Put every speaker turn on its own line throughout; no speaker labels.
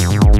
you.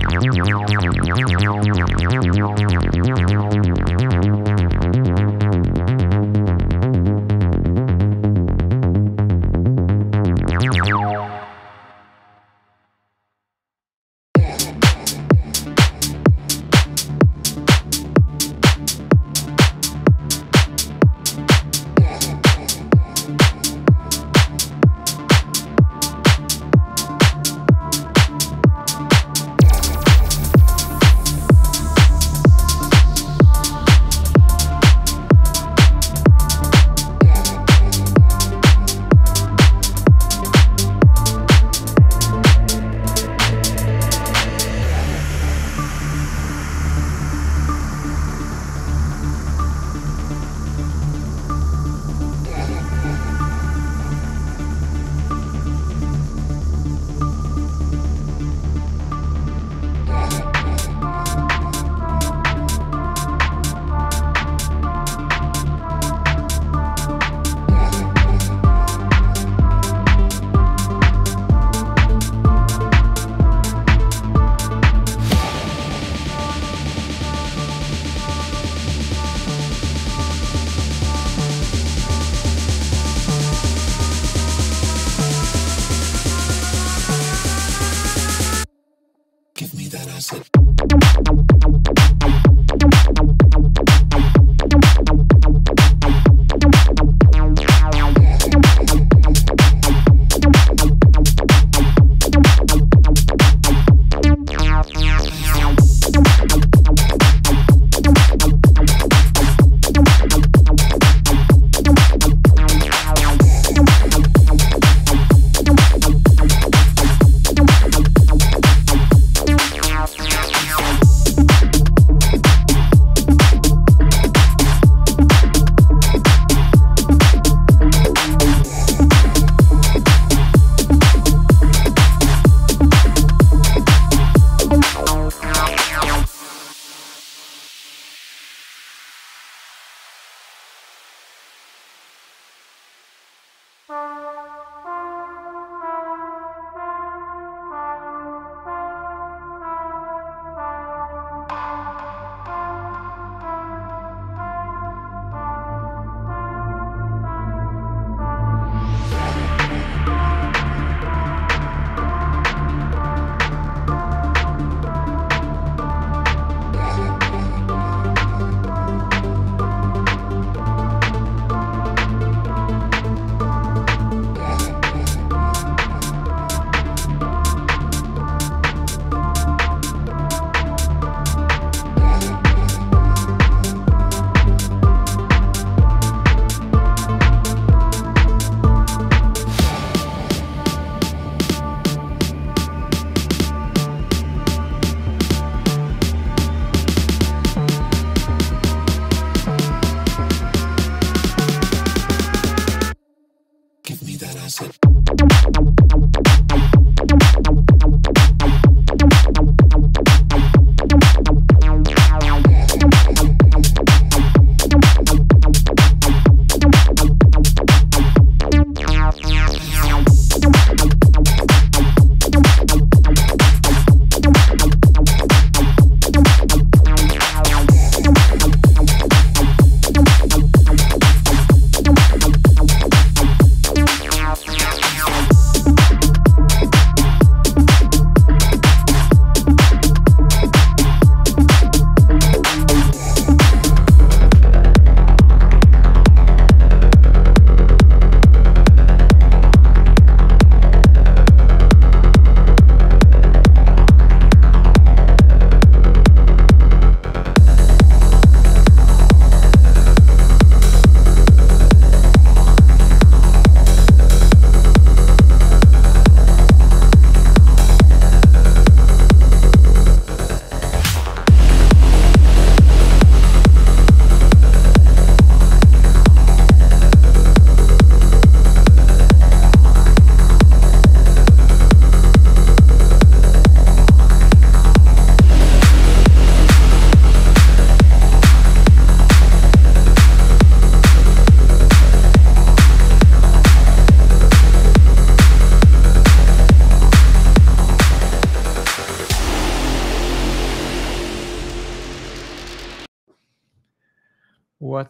Thank you.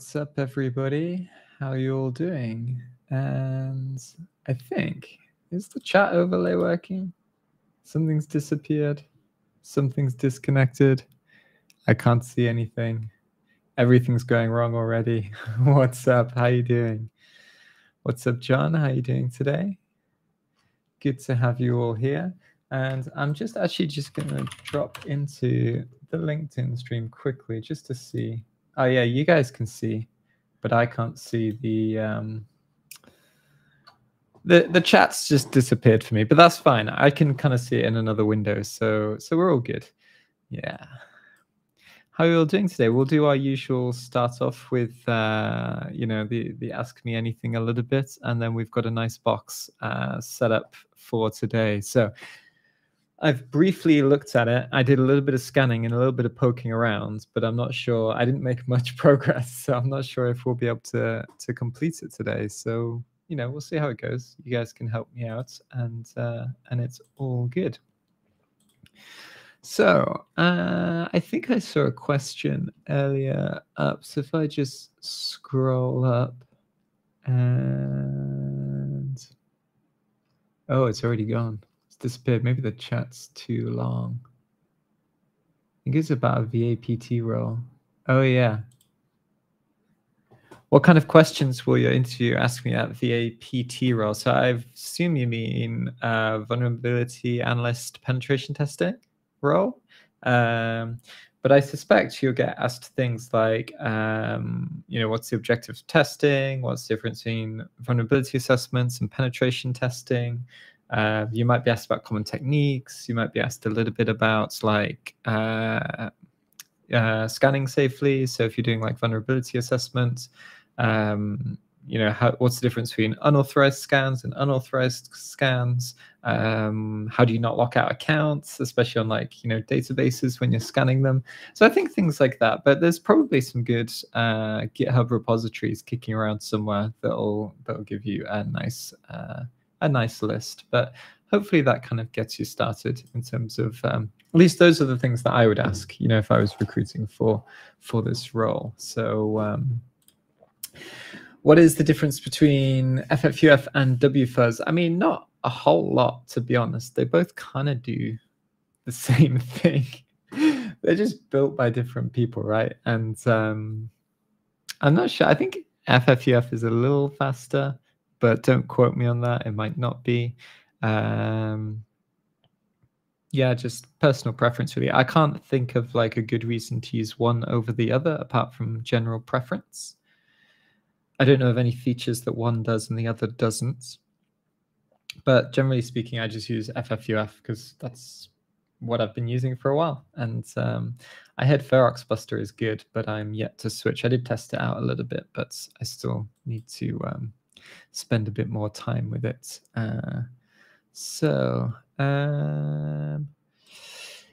What's up, everybody? How you all doing? And I think is the chat overlay working? Something's disappeared. Something's disconnected. I can't see anything. Everything's going wrong already. What's up? How you doing? What's up, John? How you doing today? Good to have you all here. And I'm just actually just going to drop into the LinkedIn stream quickly just to see. Oh yeah, you guys can see, but I can't see the um, the the chat's just disappeared for me. But that's fine. I can kind of see it in another window, so so we're all good. Yeah. How are you all doing today? We'll do our usual start off with uh, you know the the ask me anything a little bit, and then we've got a nice box uh, set up for today. So I've briefly looked at it. I did a little bit of scanning and a little bit of poking around, but I'm not sure. I didn't make much progress, so I'm not sure if we'll be able to to complete it today. So you know, we'll see how it goes. You guys can help me out, and uh, and it's all good. So uh, I think I saw a question earlier up. So if I just scroll up and oh, it's already gone disappeared. Maybe the chat's too long. I think it's about a VAPT role. Oh yeah. What kind of questions will your interview ask me at VAPT role? So I assume you mean uh, vulnerability analyst penetration testing role. Um, but I suspect you'll get asked things like, um, you know, what's the objective of testing? What's the difference between vulnerability assessments and penetration testing? Uh, you might be asked about common techniques. You might be asked a little bit about like uh, uh, scanning safely. So if you're doing like vulnerability assessments, um, you know, how, what's the difference between unauthorized scans and unauthorized scans? Um, how do you not lock out accounts, especially on like you know databases when you're scanning them? So I think things like that. But there's probably some good uh, GitHub repositories kicking around somewhere that'll that'll give you a nice uh, a nice list. But hopefully that kind of gets you started in terms of um, at least those are the things that I would ask. You know, if I was recruiting for for this role. So. Um, what is the difference between FFUF and WFuzz? I mean, not a whole lot, to be honest. They both kind of do the same thing. They're just built by different people, right? And um, I'm not sure. I think FFUF is a little faster, but don't quote me on that. It might not be. Um, yeah, just personal preference, really. I can't think of like a good reason to use one over the other apart from general preference. I don't know of any features that one does and the other doesn't. But generally speaking, I just use FFUF because that's what I've been using for a while. And um, I heard Feroxbuster is good, but I'm yet to switch. I did test it out a little bit, but I still need to um, spend a bit more time with it. Uh, so, um,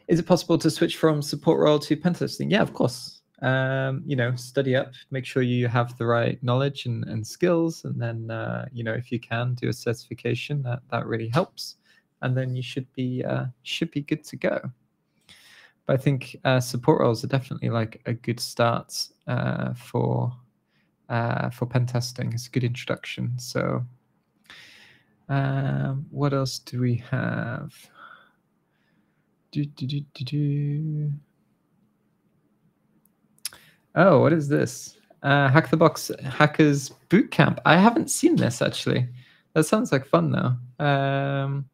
is it possible to switch from support role to pentesting? Yeah, of course um, you know, study up, make sure you have the right knowledge and, and skills, and then uh, you know, if you can do a certification, that that really helps, and then you should be uh, should be good to go. But I think uh, support roles are definitely like a good start uh, for uh, for pen testing. It's a good introduction. So, um, what else do we have? Do, do, do, do, do. Oh, what is this? Uh, Hack the Box Hackers Bootcamp. I haven't seen this actually. That sounds like fun though. Um,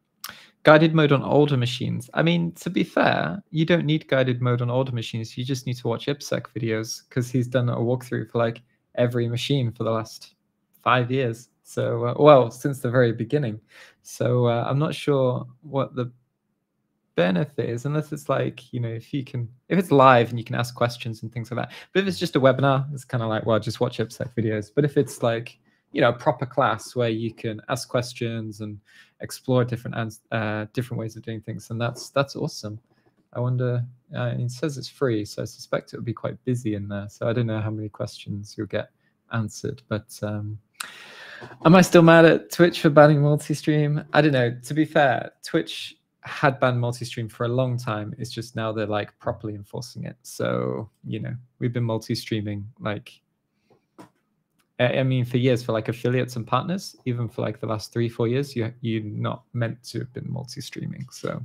guided mode on older machines. I mean, to be fair, you don't need guided mode on older machines. You just need to watch IppSec videos because he's done a walkthrough for like every machine for the last five years. So, uh, well, since the very beginning. So uh, I'm not sure what the benefit is unless it's like you know if you can if it's live and you can ask questions and things like that but if it's just a webinar it's kind of like well just watch IppSec videos but if it's like you know a proper class where you can ask questions and explore different uh, different ways of doing things and that's that's awesome i wonder uh, it says it's free so i suspect it would be quite busy in there so i don't know how many questions you'll get answered but um am i still mad at twitch for banning multi-stream i don't know to be fair twitch had banned multi-stream for a long time. It's just now they're like properly enforcing it. So you know, we've been multi-streaming like I mean, for years, for like affiliates and partners, even for like the last three, four years, you you're not meant to have been multi-streaming. So,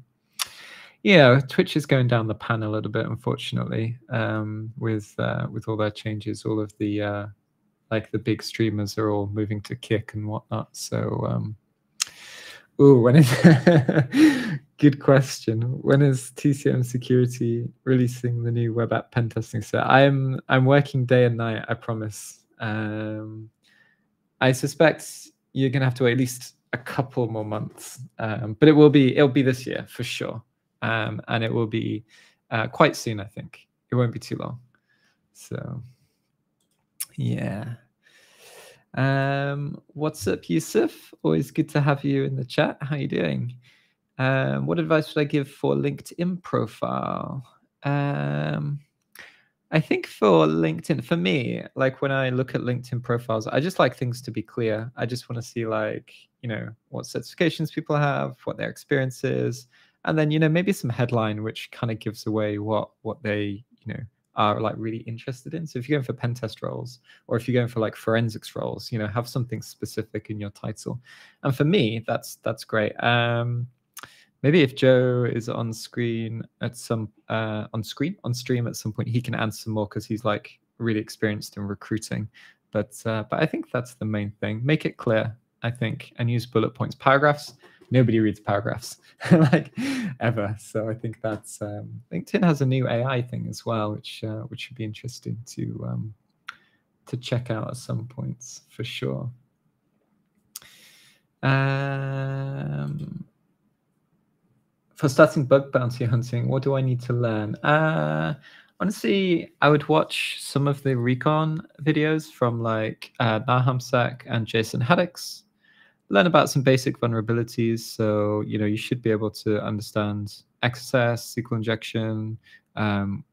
yeah, Twitch is going down the pan a little bit, unfortunately, um, with uh, with all their changes. All of the uh, like the big streamers are all moving to Kick and whatnot. So, um, oh, when is Good question. When is TCM Security releasing the new web app pen testing set? I'm I'm working day and night. I promise. Um, I suspect you're gonna have to wait at least a couple more months, um, but it will be it'll be this year for sure, um, and it will be uh, quite soon. I think it won't be too long. So, yeah. Um, what's up, Yusuf? Always good to have you in the chat. How you doing? Um, what advice would I give for LinkedIn profile? Um, I think for LinkedIn, for me, like when I look at LinkedIn profiles, I just like things to be clear. I just want to see like, you know, what certifications people have, what their experience is, and then, you know, maybe some headline which kind of gives away what what they, you know, are like really interested in. So if you're going for pen test roles or if you're going for like forensics roles, you know, have something specific in your title. And for me, that's that's great. Um, maybe if Joe is on screen at some uh, on screen on stream at some point, he can answer more because he's like really experienced in recruiting. But uh, but I think that's the main thing. Make it clear, I think, and use bullet points. Paragraphs. Nobody reads paragraphs like ever. So I think that's um, LinkedIn has a new AI thing as well, which uh, which should be interesting to um, to check out at some points for sure. Um, for starting bug bounty hunting, what do I need to learn? Uh, honestly, I would watch some of the recon videos from like uh, and Jason Haddix. Learn about some basic vulnerabilities. So, you know, you should be able to understand XSS, SQL injection, um,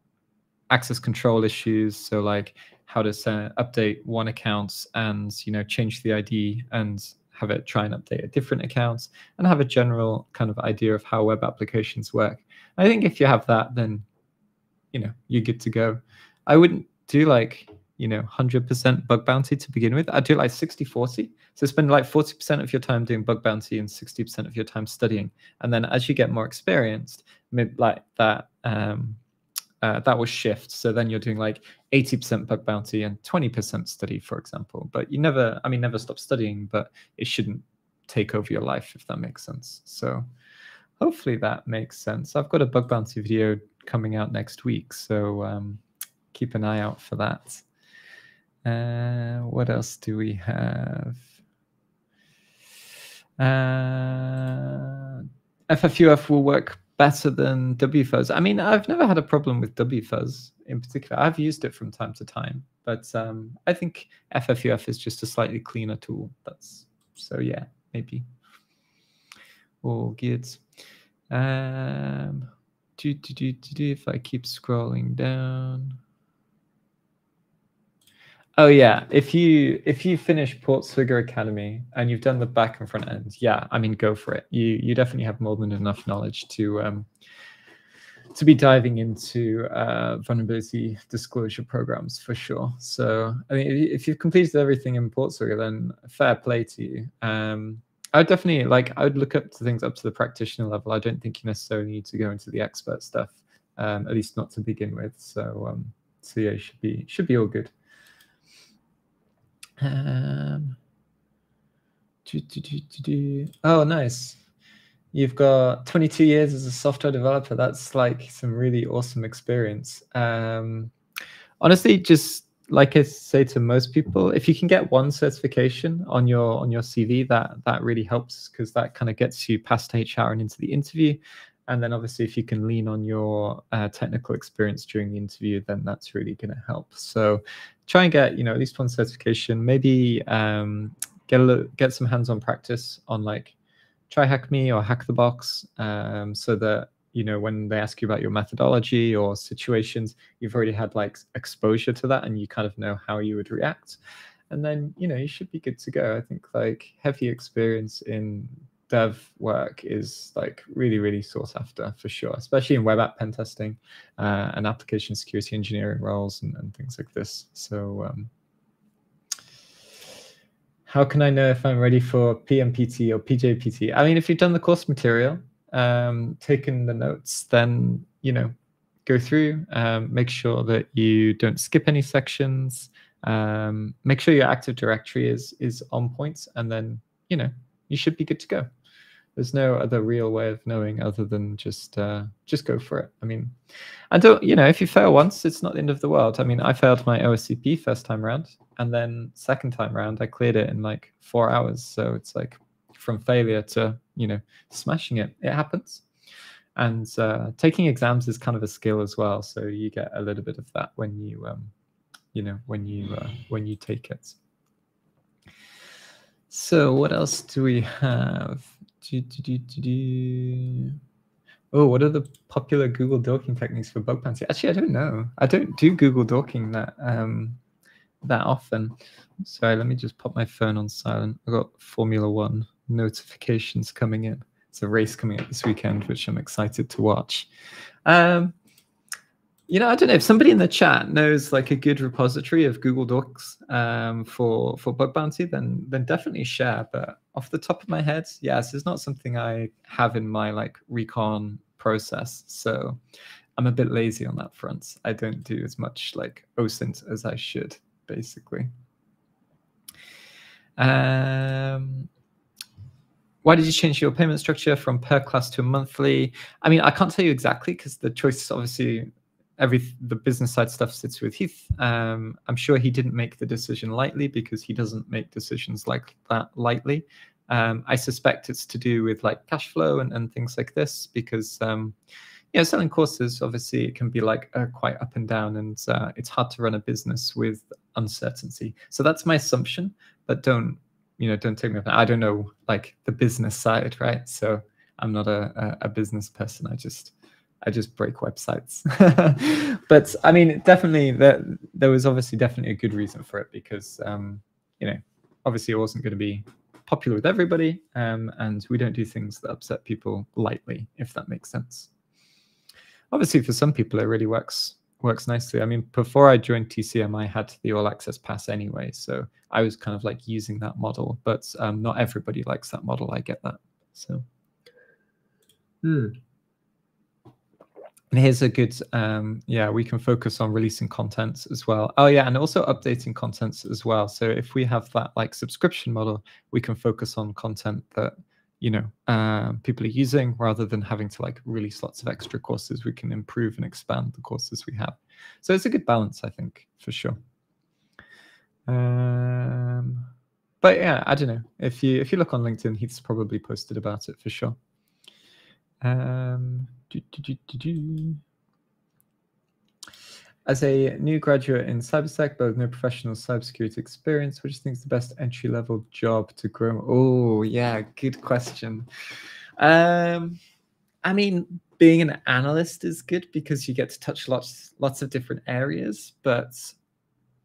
access control issues. So, like how to set, update one account and, you know, change the ID and have it try and update a different accounts and have a general kind of idea of how web applications work. I think if you have that, then you know you're good to go. I wouldn't do like you know 100% bug bounty to begin with. I'd do like 60 40. So spend like 40% of your time doing bug bounty and 60% of your time studying. And then as you get more experienced, like that um, uh, that will shift. So then you're doing like 80% bug bounty and 20% study, for example. But you never, I mean, never stop studying, but it shouldn't take over your life, if that makes sense. So hopefully that makes sense. I've got a bug bounty video coming out next week. So um, keep an eye out for that. Uh, what else do we have? Uh, FFUF will work better than WFuzz. I mean, I've never had a problem with WFuzz in particular. I've used it from time to time, but um, I think FFUF is just a slightly cleaner tool. That's so yeah, maybe. All good. Um, do, do, do, do, do, if I keep scrolling down. Oh yeah, if you if you finish PortSwigger Academy and you've done the back and front end, yeah, I mean go for it. You you definitely have more than enough knowledge to um to be diving into uh, vulnerability disclosure programs for sure. So I mean, if you've completed everything in Portsfigure, then fair play to you. Um, I would definitely like I would look up to things up to the practitioner level. I don't think you necessarily need to go into the expert stuff, um, at least not to begin with. So um, so yeah, should be should be all good. Um, do, do, do, oh, nice. You've got 22 years as a software developer. That's like some really awesome experience. Um, honestly, just like I say to most people, if you can get one certification on your on your CV, that that really helps because that kind of gets you past HR and into the interview. And then obviously, if you can lean on your uh, technical experience during the interview, then that's really going to help. So try and get you know at least one certification. Maybe um, get a get some hands-on practice on like try hack me or hack the box, um, so that you know when they ask you about your methodology or situations, you've already had like exposure to that and you kind of know how you would react. And then you know you should be good to go. I think like heavy experience in dev work is like really, really sought after for sure, especially in web app pen testing uh, and application security engineering roles and, and things like this. So, um, how can I know if I'm ready for PNPT or PJPT? I mean, if you've done the course material, um, taken the notes, then you know, go through, um, make sure that you don't skip any sections. Um, make sure your Active Directory is is on point, and then you know you should be good to go there's no other real way of knowing other than just uh, just go for it. I mean, and don't you know if you fail once, it's not the end of the world. I mean, I failed my OSCP first time around, and then second time around, I cleared it in like four hours. So it's like from failure to you know smashing it. It happens, and uh, taking exams is kind of a skill as well. So you get a little bit of that when you um, you know when you uh, when you take it. So what else do we have? Do, do, do, oh, what are the popular Google dorking techniques for bug bounty? Actually, I don't know. I don't do Google dorking that um, that often. Sorry, let me just pop my phone on silent. I've got Formula One notifications coming in. It's a race coming up this weekend, which I'm excited to watch. Um, you know, I don't know if somebody in the chat knows like a good repository of Google dorks um, for for bug bounty, then then definitely share. But off the top of my head, yes, it's not something I have in my like recon process. So I'm a bit lazy on that front. I don't do as much like OSINT as I should, basically. Um, why did you change your payment structure from per class to monthly? I mean, I can't tell you exactly because the choice is obviously every the business side stuff sits with Heath. Um, I'm sure he didn't make the decision lightly because he doesn't make decisions like that lightly. Um, I suspect it's to do with like cash flow and, and things like this because um, yeah, selling courses obviously it can be like uh, quite up and down, and uh, it's hard to run a business with uncertainty. So that's my assumption, but don't you know don't take me. I don't know like the business side, right? So I'm not a, a business person. I just I just break websites. but I mean, definitely there there was obviously definitely a good reason for it because um, you know obviously it wasn't going to be popular with everybody, um, and we don't do things that upset people lightly, if that makes sense. Obviously, for some people, it really works works nicely. I mean, before I joined TCM, I had the all access pass anyway, so I was kind of like using that model. But um, not everybody likes that model. I get that. So. Hmm. And here's a good, um, yeah, we can focus on releasing contents as well. Oh yeah, and also updating contents as well. So if we have that like subscription model, we can focus on content that, you know, uh, people are using rather than having to like release lots of extra courses. We can improve and expand the courses we have. So it's a good balance, I think, for sure. Um, but yeah, I don't know. If you if you look on LinkedIn, he's probably posted about it for sure. Um, As a new graduate in cybersec, but with no professional cybersecurity experience, what do you think is the best entry level job to grow? Oh, yeah, good question. Um, I mean, being an analyst is good because you get to touch lots lots of different areas. But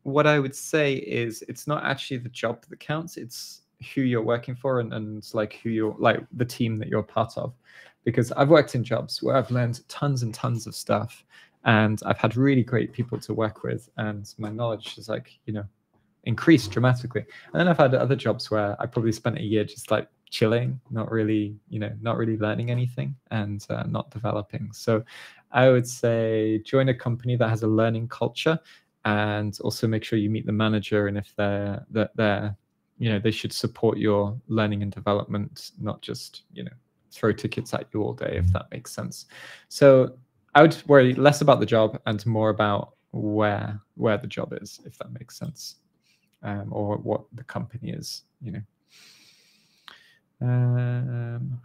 what I would say is, it's not actually the job that counts; it's who you're working for and, and like who you're like the team that you're part of because I've worked in jobs where I've learned tons and tons of stuff and I've had really great people to work with and my knowledge is like, you know, increased dramatically. And then I've had other jobs where I probably spent a year just like chilling, not really, you know, not really learning anything and uh, not developing. So I would say join a company that has a learning culture and also make sure you meet the manager and if they're that they're you know they should support your learning and development not just you know throw tickets at you all day, if that makes sense. So I would worry less about the job and more about where where the job is, if that makes sense, um, or what the company is. You know. Um,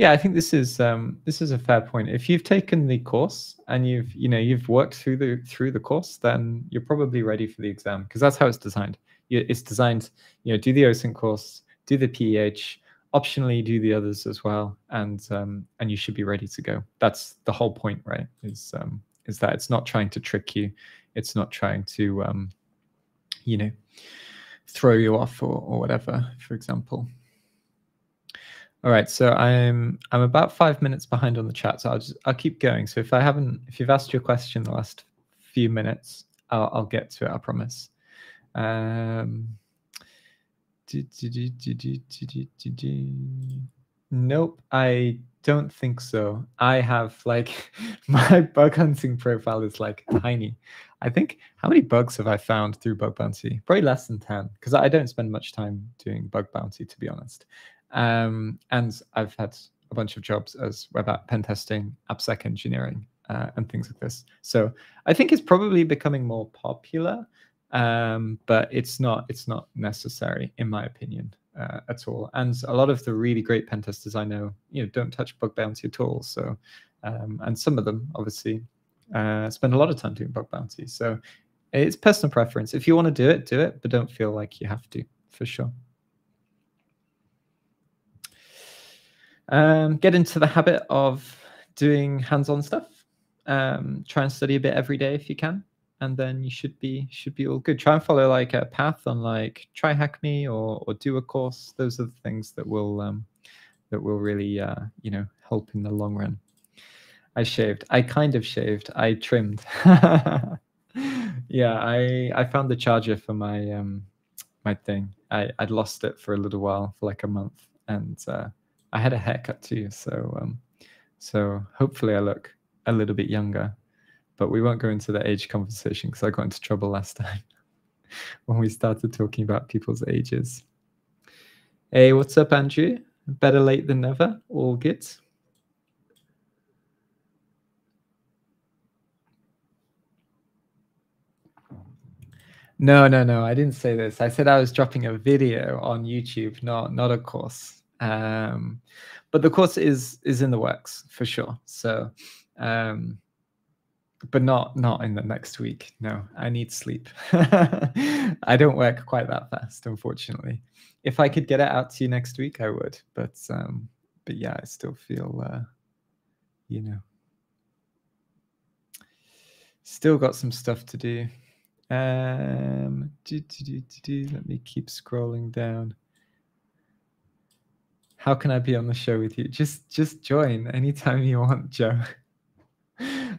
yeah, I think this is um, this is a fair point. If you've taken the course and you've you know you've worked through the through the course, then you're probably ready for the exam because that's how it's designed. It's designed, you know, do the OSINT course, do the PEH, optionally do the others as well, and um, and you should be ready to go. That's the whole point, right? Is um, is that it's not trying to trick you, it's not trying to um, you know throw you off or, or whatever, for example. All right, so I'm I'm about five minutes behind on the chat, so I'll just I'll keep going. So if I haven't, if you've asked your question the last few minutes, I'll I'll get to it. I promise. Um, nope, I don't think so. I have like my bug hunting profile is like tiny. I think how many bugs have I found through bug bounty? Probably less than ten because I don't spend much time doing bug bounty to be honest. Um, and I've had a bunch of jobs as web app pen testing, AppSec engineering, uh, and things like this. So I think it's probably becoming more popular, um, but it's not it's not necessary in my opinion uh, at all. And a lot of the really great pen testers I know, you know, don't touch bug bounty at all. So um, and some of them obviously uh, spend a lot of time doing bug bounty. So it's personal preference. If you want to do it, do it, but don't feel like you have to for sure. Um, get into the habit of doing hands-on stuff. Um, try and study a bit every day if you can, and then you should be should be all good. Try and follow like a path on like try hack me or or do a course. Those are the things that will um, that will really uh, you know help in the long run. I shaved. I kind of shaved. I trimmed. yeah, I I found the charger for my um my thing. I I'd lost it for a little while, for like a month, and uh, I had a haircut too. So um, so hopefully I look a little bit younger. But we won't go into the age conversation because I got into trouble last time when we started talking about people's ages. Hey, what's up, Andrew? Better late than never. All good. No, no, no. I didn't say this. I said I was dropping a video on YouTube, not not a course. Um, but the course is is in the works for sure. So, um, but not not in the next week. No, I need sleep. I don't work quite that fast, unfortunately. If I could get it out to you next week, I would. But um, but yeah, I still feel, uh, you know, still got some stuff to do. Um, do, do, do, let me keep scrolling down. How can I be on the show with you? Just just join anytime you want, Joe.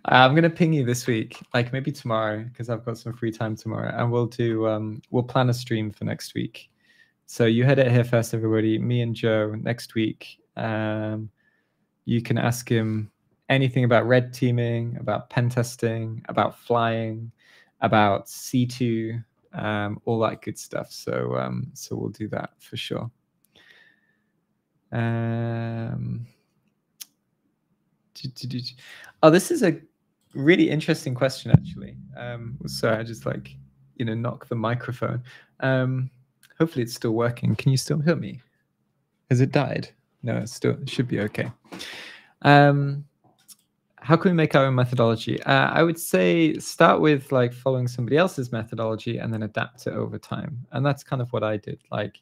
I'm gonna ping you this week, like maybe tomorrow, because I've got some free time tomorrow, and we'll do um, we'll plan a stream for next week. So you heard it here first, everybody. Me and Joe next week. Um, you can ask him anything about red teaming, about pen testing, about flying, about C2, um, all that good stuff. So um, so we'll do that for sure. Um, oh, this is a really interesting question, actually. Um, so I just like you know knock the microphone. Um, hopefully it's still working. Can you still hear me? Has it died? No, it still it should be okay. Um, how can we make our own methodology? Uh, I would say start with like following somebody else's methodology and then adapt it over time. And that's kind of what I did. Like,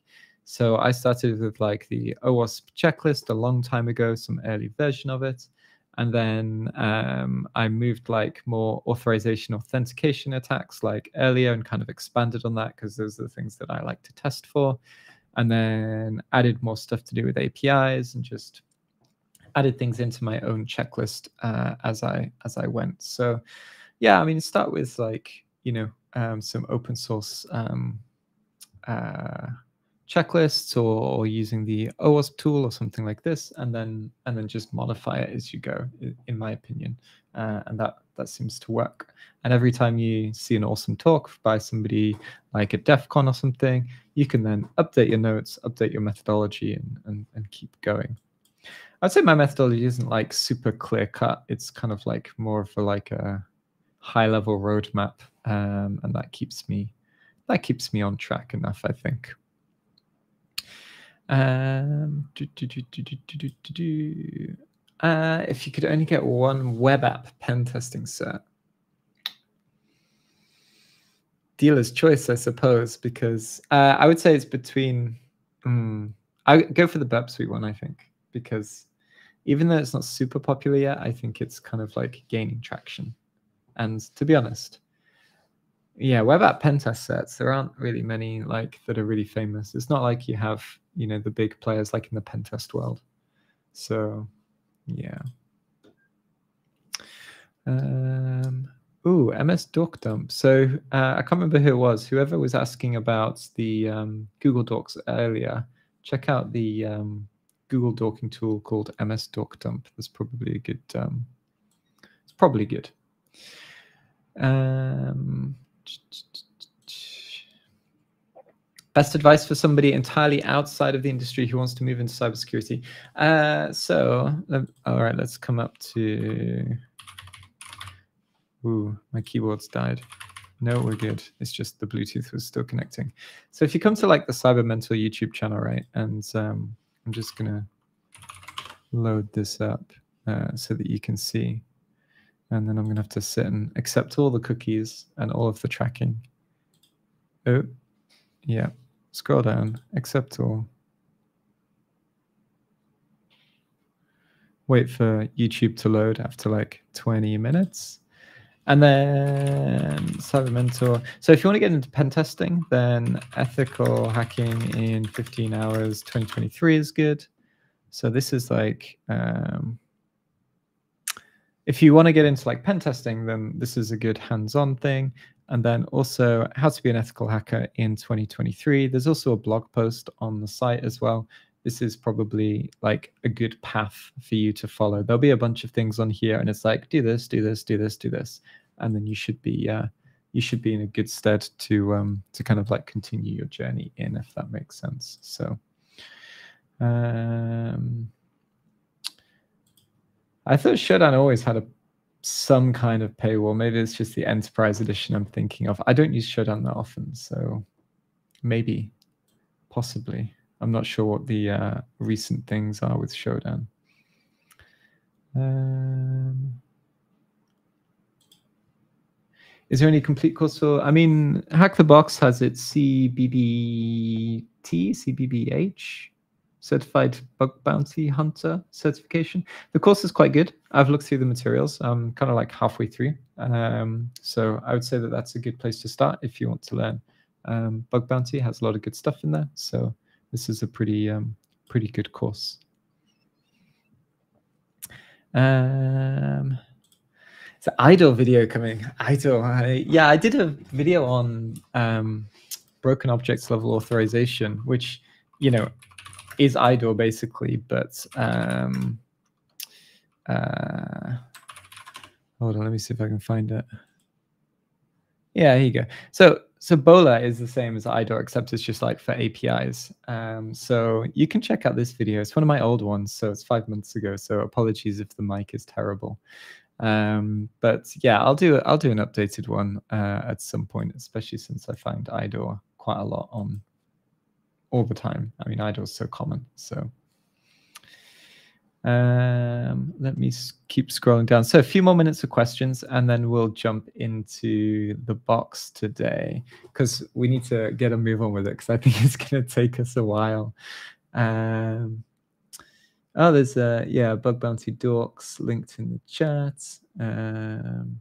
so I started with like the OWASP checklist a long time ago, some early version of it. And then um, I moved like more authorization authentication attacks like earlier and kind of expanded on that because those are the things that I like to test for. And then added more stuff to do with APIs and just added things into my own checklist uh, as I as I went. So yeah, I mean, start with like you know um, some open source um, uh, checklists or, or, using the OWASP tool or something like this, and then and then just modify it as you go. In my opinion, uh, and that that seems to work. And every time you see an awesome talk by somebody like at DEF CON or something, you can then update your notes, update your methodology, and and, and keep going. I'd say my methodology isn't like super clear cut. It's kind of like more of a like a high level roadmap, um, and that keeps me that keeps me on track enough, I think. Um, do, do, do, uh, if you could only get one web app pen testing cert, dealer's choice, I suppose, because uh, I would say it's between. Um, I go for the Burp Suite one, I think, because even though it's not super popular yet, I think it's kind of like gaining traction. And to be honest, yeah, web app pen test sets, there aren't really many like that are really famous. It's not like you have, you know, the big players like in the pen test world. So yeah. Um, ooh, MS Dork Dump. So uh, I can't remember who it was. Whoever was asking about the um, Google dorks earlier, check out the um, Google dorking tool called MS Dork Dump. That's probably a good. Um, it's probably good. Um, best advice for somebody entirely outside of the industry who wants to move into cybersecurity. Uh, so, all right, let's come up to. Ooh, my keyboard's died. No, we're good. It's just the Bluetooth was still connecting. So if you come to like the Cyber Mentor YouTube channel, right, and um, I'm just going to load this up uh, so that you can see. And then I'm going to have to sit and accept all the cookies and all of the tracking. Oh, yeah. Scroll down, accept all. Wait for YouTube to load after like 20 minutes. And then Cyber Mentor. So if you want to get into pen testing, then ethical hacking in 15 hours 2023 is good. So this is like um, if you want to get into like pen testing, then this is a good hands-on thing. And then also how to be an ethical hacker in 2023. There's also a blog post on the site as well. This is probably like a good path for you to follow. There'll be a bunch of things on here, and it's like do this, do this, do this, do this, and then you should be uh, you should be in a good stead to um, to kind of like continue your journey in, if that makes sense. So. Um, I thought Showdown always had a some kind of paywall. Maybe it's just the enterprise edition I'm thinking of. I don't use Showdown that often, so maybe, possibly. I'm not sure what the uh, recent things are with Showdown. Um, is there any complete course for? I mean, Hack the Box has its CBBT, CBBH certified bug bounty hunter certification. The course is quite good. I've looked through the materials. I'm kind of like halfway through. Um, so I would say that that's a good place to start if you want to learn. Um, bug bounty has a lot of good stuff in there. So this is a pretty, um, pretty good course. Um, it's an idle video coming. Idle. I, yeah, I did a video on um, broken objects level authorization, which, you know, is IDOR basically, but um, uh, hold on, let me see if I can find it. Yeah, here you go. So so Bola is the same as IDOR, except it's just like for APIs. Um, so you can check out this video. It's one of my old ones, so it's five months ago. So apologies if the mic is terrible. Um, but yeah, I'll do I'll do an updated one uh, at some point, especially since I find IDOR quite a lot on all the time. I mean, idle is so common. So um, let me keep scrolling down. So a few more minutes of questions, and then we'll jump into the box today because we need to get a move on with it because I think it's going to take us a while. Um, oh, there's a yeah, bug bounty dorks linked in the chat. Um,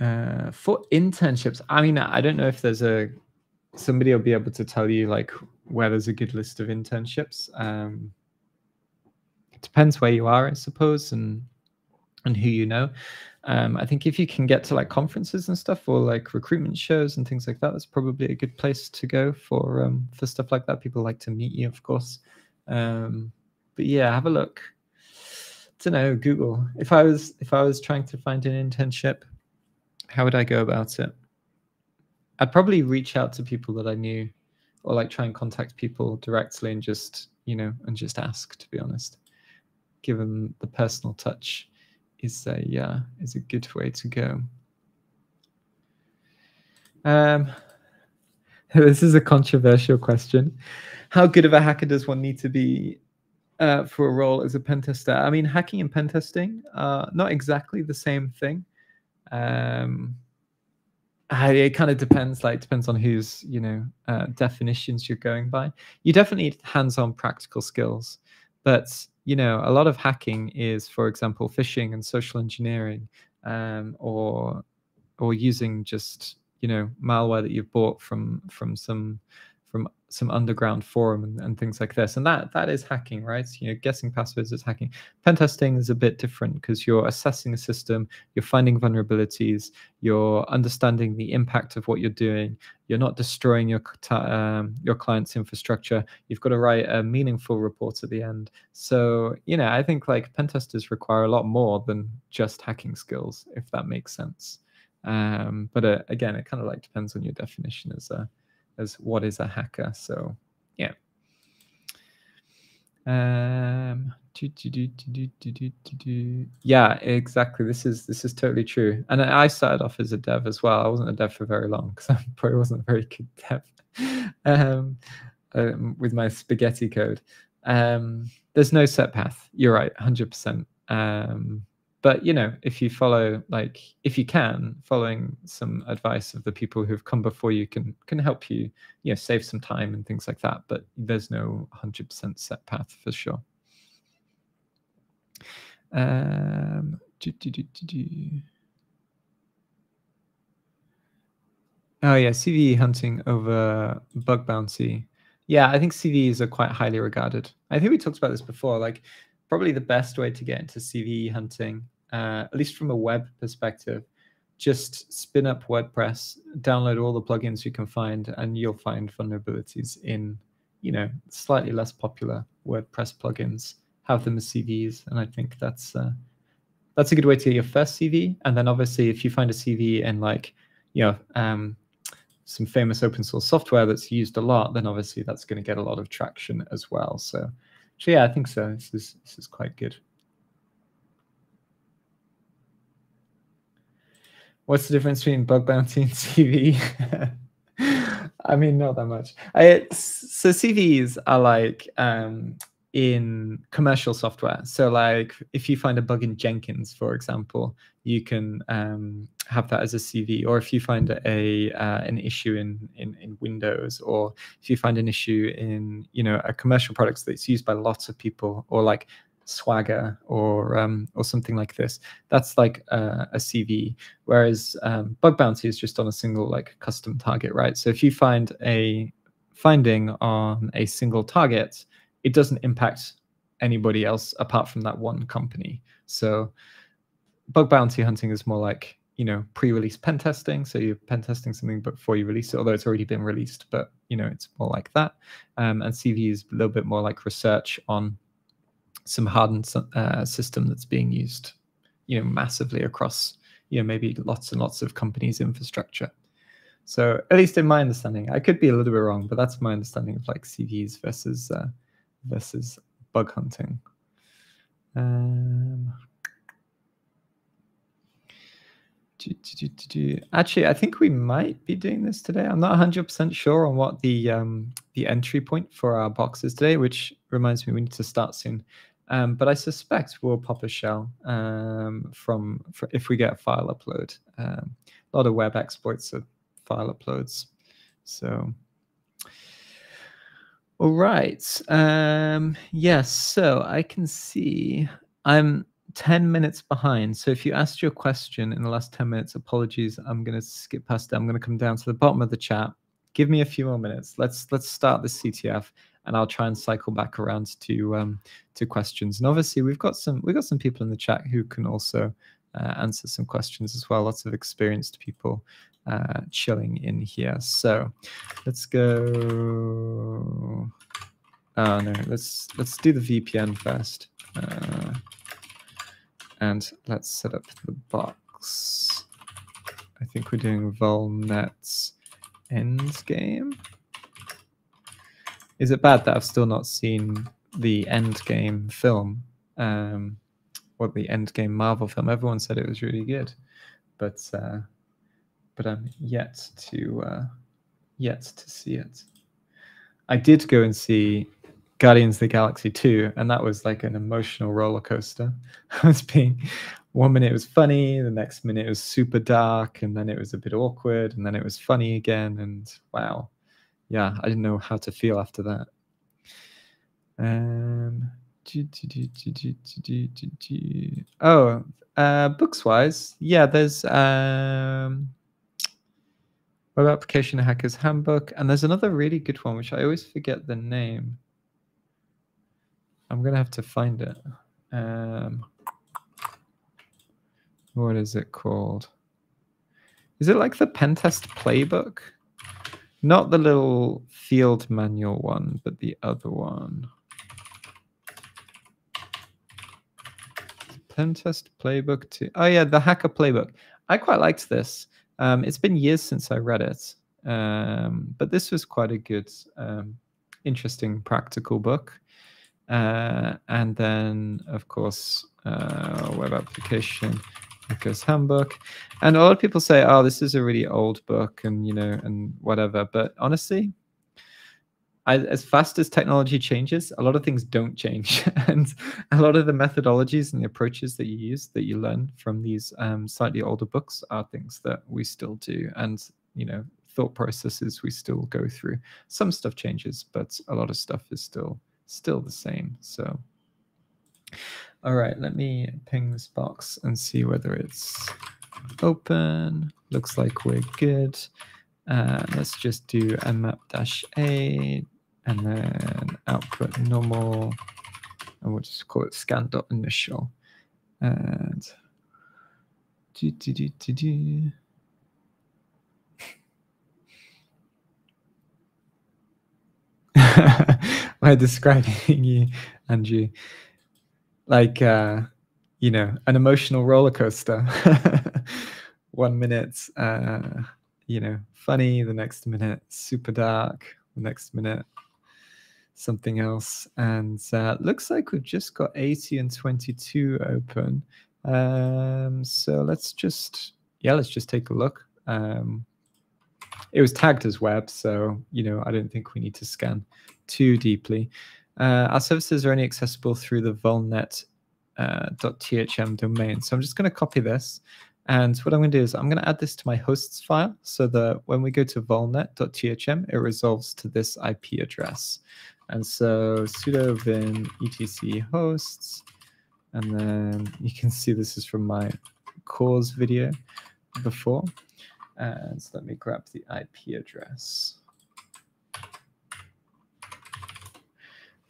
uh, for internships, I mean, I don't know if there's a somebody will be able to tell you like where there's a good list of internships. Um, it depends where you are, I suppose, and and who you know. Um, I think if you can get to like conferences and stuff or like recruitment shows and things like that, that's probably a good place to go for um, for stuff like that. People like to meet you, of course. Um, but yeah, have a look. To know Google. If I was if I was trying to find an internship, how would I go about it? I'd probably reach out to people that I knew or like try and contact people directly and just, you know, and just ask, to be honest. Given the personal touch is a yeah, is a good way to go. Um this is a controversial question. How good of a hacker does one need to be uh, for a role as a pen tester? I mean, hacking and pen testing are not exactly the same thing. Um, it kind of depends like depends on whose you know uh, definitions you're going by. You definitely need hands-on practical skills but you know a lot of hacking is for example phishing and social engineering um, or or using just you know malware that you've bought from from some from some underground forum and, and, things like this. And that that is hacking, right? You know, guessing passwords is hacking. Pen testing is a bit different because you're assessing a system, you're finding vulnerabilities, you're understanding the impact of what you're doing. You're not destroying your um, your client's infrastructure. You've got to write a meaningful report at the end. So you know, I think like pen testers require a lot more than just hacking skills, if that makes sense. Um, but uh, again, it kind of like depends on your definition as a as what is a hacker. So yeah. Um, do, do, do, yeah, exactly. This is this is totally true. And I started off as a dev as well. I wasn't a dev for very long because I probably wasn't a very good dev um, um, with my spaghetti code. Um, there's no set path. You're right, hundred percent. Um, but you know if you follow like if you can following some advice of the people who've come before you can can help you you know save some time and things like that. But there's no 100% set path for sure. Um do, do, do, oh yeah cve hunting over bug bounty. Yeah i think cvs are quite highly regarded. I think we talked about this before like probably the best way to get into CVE hunting, uh, at least from a web perspective. Just spin up WordPress, download all the plugins you can find, and you'll find vulnerabilities in, you know, slightly less popular WordPress plugins. Have them as CVs, and I think that's uh, that's a good way to get your first CV. And then obviously, if you find a CV in like, you know, um, some famous open source software that's used a lot, then obviously that's going to get a lot of traction as well. So, so yeah, I think so. This is this is quite good. What's the difference between bug bounty and CV? I mean, not that much. I, so CVs are like um, in commercial software. So, like if you find a bug in Jenkins, for example, you can um, have that as a CV. Or if you find a uh, an issue in, in in Windows, or if you find an issue in you know a commercial product that's used by lots of people, or like Swagger or um, or something like this. That's like a, a CV. Whereas um, bug bounty is just on a single like custom target, right? So if you find a finding on a single target, it doesn't impact anybody else apart from that one company. So bug bounty hunting is more like you know pre-release pen testing. So you're pen testing something before you release it, although it's already been released. But you know it's more like that. Um, and CV is a little bit more like research on some hardened uh, system that's being used, you know, massively across, you know, maybe lots and lots of companies' infrastructure. So at least in my understanding, I could be a little bit wrong, but that's my understanding of like CVs versus uh, versus bug hunting. Um, Actually, I think we might be doing this today. I'm not 100% sure on what the um, the entry point for our box is today, which reminds me we need to start soon. Um, but I suspect we'll pop a shell um, from if we get a file upload. Um, a lot of web exploits of file uploads. So, all right. Um, yes. So I can see I'm 10 minutes behind. So if you asked your question in the last 10 minutes, apologies. I'm going to skip past it. I'm going to come down to the bottom of the chat. Give me a few more minutes. Let's let's start the CTF and I'll try and cycle back around to um, to questions. And obviously, we've got some we've got some people in the chat who can also uh, answer some questions as well. Lots of experienced people uh, chilling in here. So let's go. Oh no, let's let's do the VPN first, uh, and let's set up the box. I think we're doing Volnet's endgame. Is it bad that I've still not seen the Endgame film? Um, or the Endgame Marvel film? Everyone said it was really good, but uh, but I'm yet to uh, yet to see it. I did go and see Guardians of the Galaxy 2, and that was like an emotional roller coaster. I was being one minute it was funny, the next minute it was super dark, and then it was a bit awkward, and then it was funny again, and wow yeah, I didn't know how to feel after that. Um, oh, uh, books wise, yeah, there's um, Web Application Hackers Handbook, and there's another really good one which I always forget the name. I'm gonna have to find it. Um, what is it called? Is it like the Pentest Playbook? Not the little field manual one, but the other one. Pentest playbook to oh yeah, the hacker playbook. I quite liked this. Um, it's been years since I read it, um, but this was quite a good, um, interesting, practical book. Uh, and then, of course, uh, web application Hacker's Handbook. And a lot of people say, oh, this is a really old book and, you know, and whatever. But honestly, I, as fast as technology changes, a lot of things don't change. and a lot of the methodologies and the approaches that you use, that you learn from these um, slightly older books, are things that we still do. And, you know, thought processes we still go through. Some stuff changes, but a lot of stuff is still still the same. So all right, let me ping this box and see whether it's open. Looks like we're good. Uh, let's just do nmap-a and then output normal and we'll just call it scan.initial. And do, do, do, do, do. by describing you, Andrew, like uh, you know, an emotional roller coaster. One minute, uh, you know, funny, the next minute, super dark, the next minute, something else. And uh, looks like we've just got 80 and 22 open. Um, so let's just, yeah, let's just take a look. Um, it was tagged as web, so you know I don't think we need to scan too deeply. Uh, our services are only accessible through the volnet.thm uh, domain. So I'm just going to copy this. And what I'm going to do is I'm going to add this to my hosts file so that when we go to volnet.thm, it resolves to this IP address. And so sudo vim etc hosts. And then you can see this is from my cause video before. And so let me grab the IP address.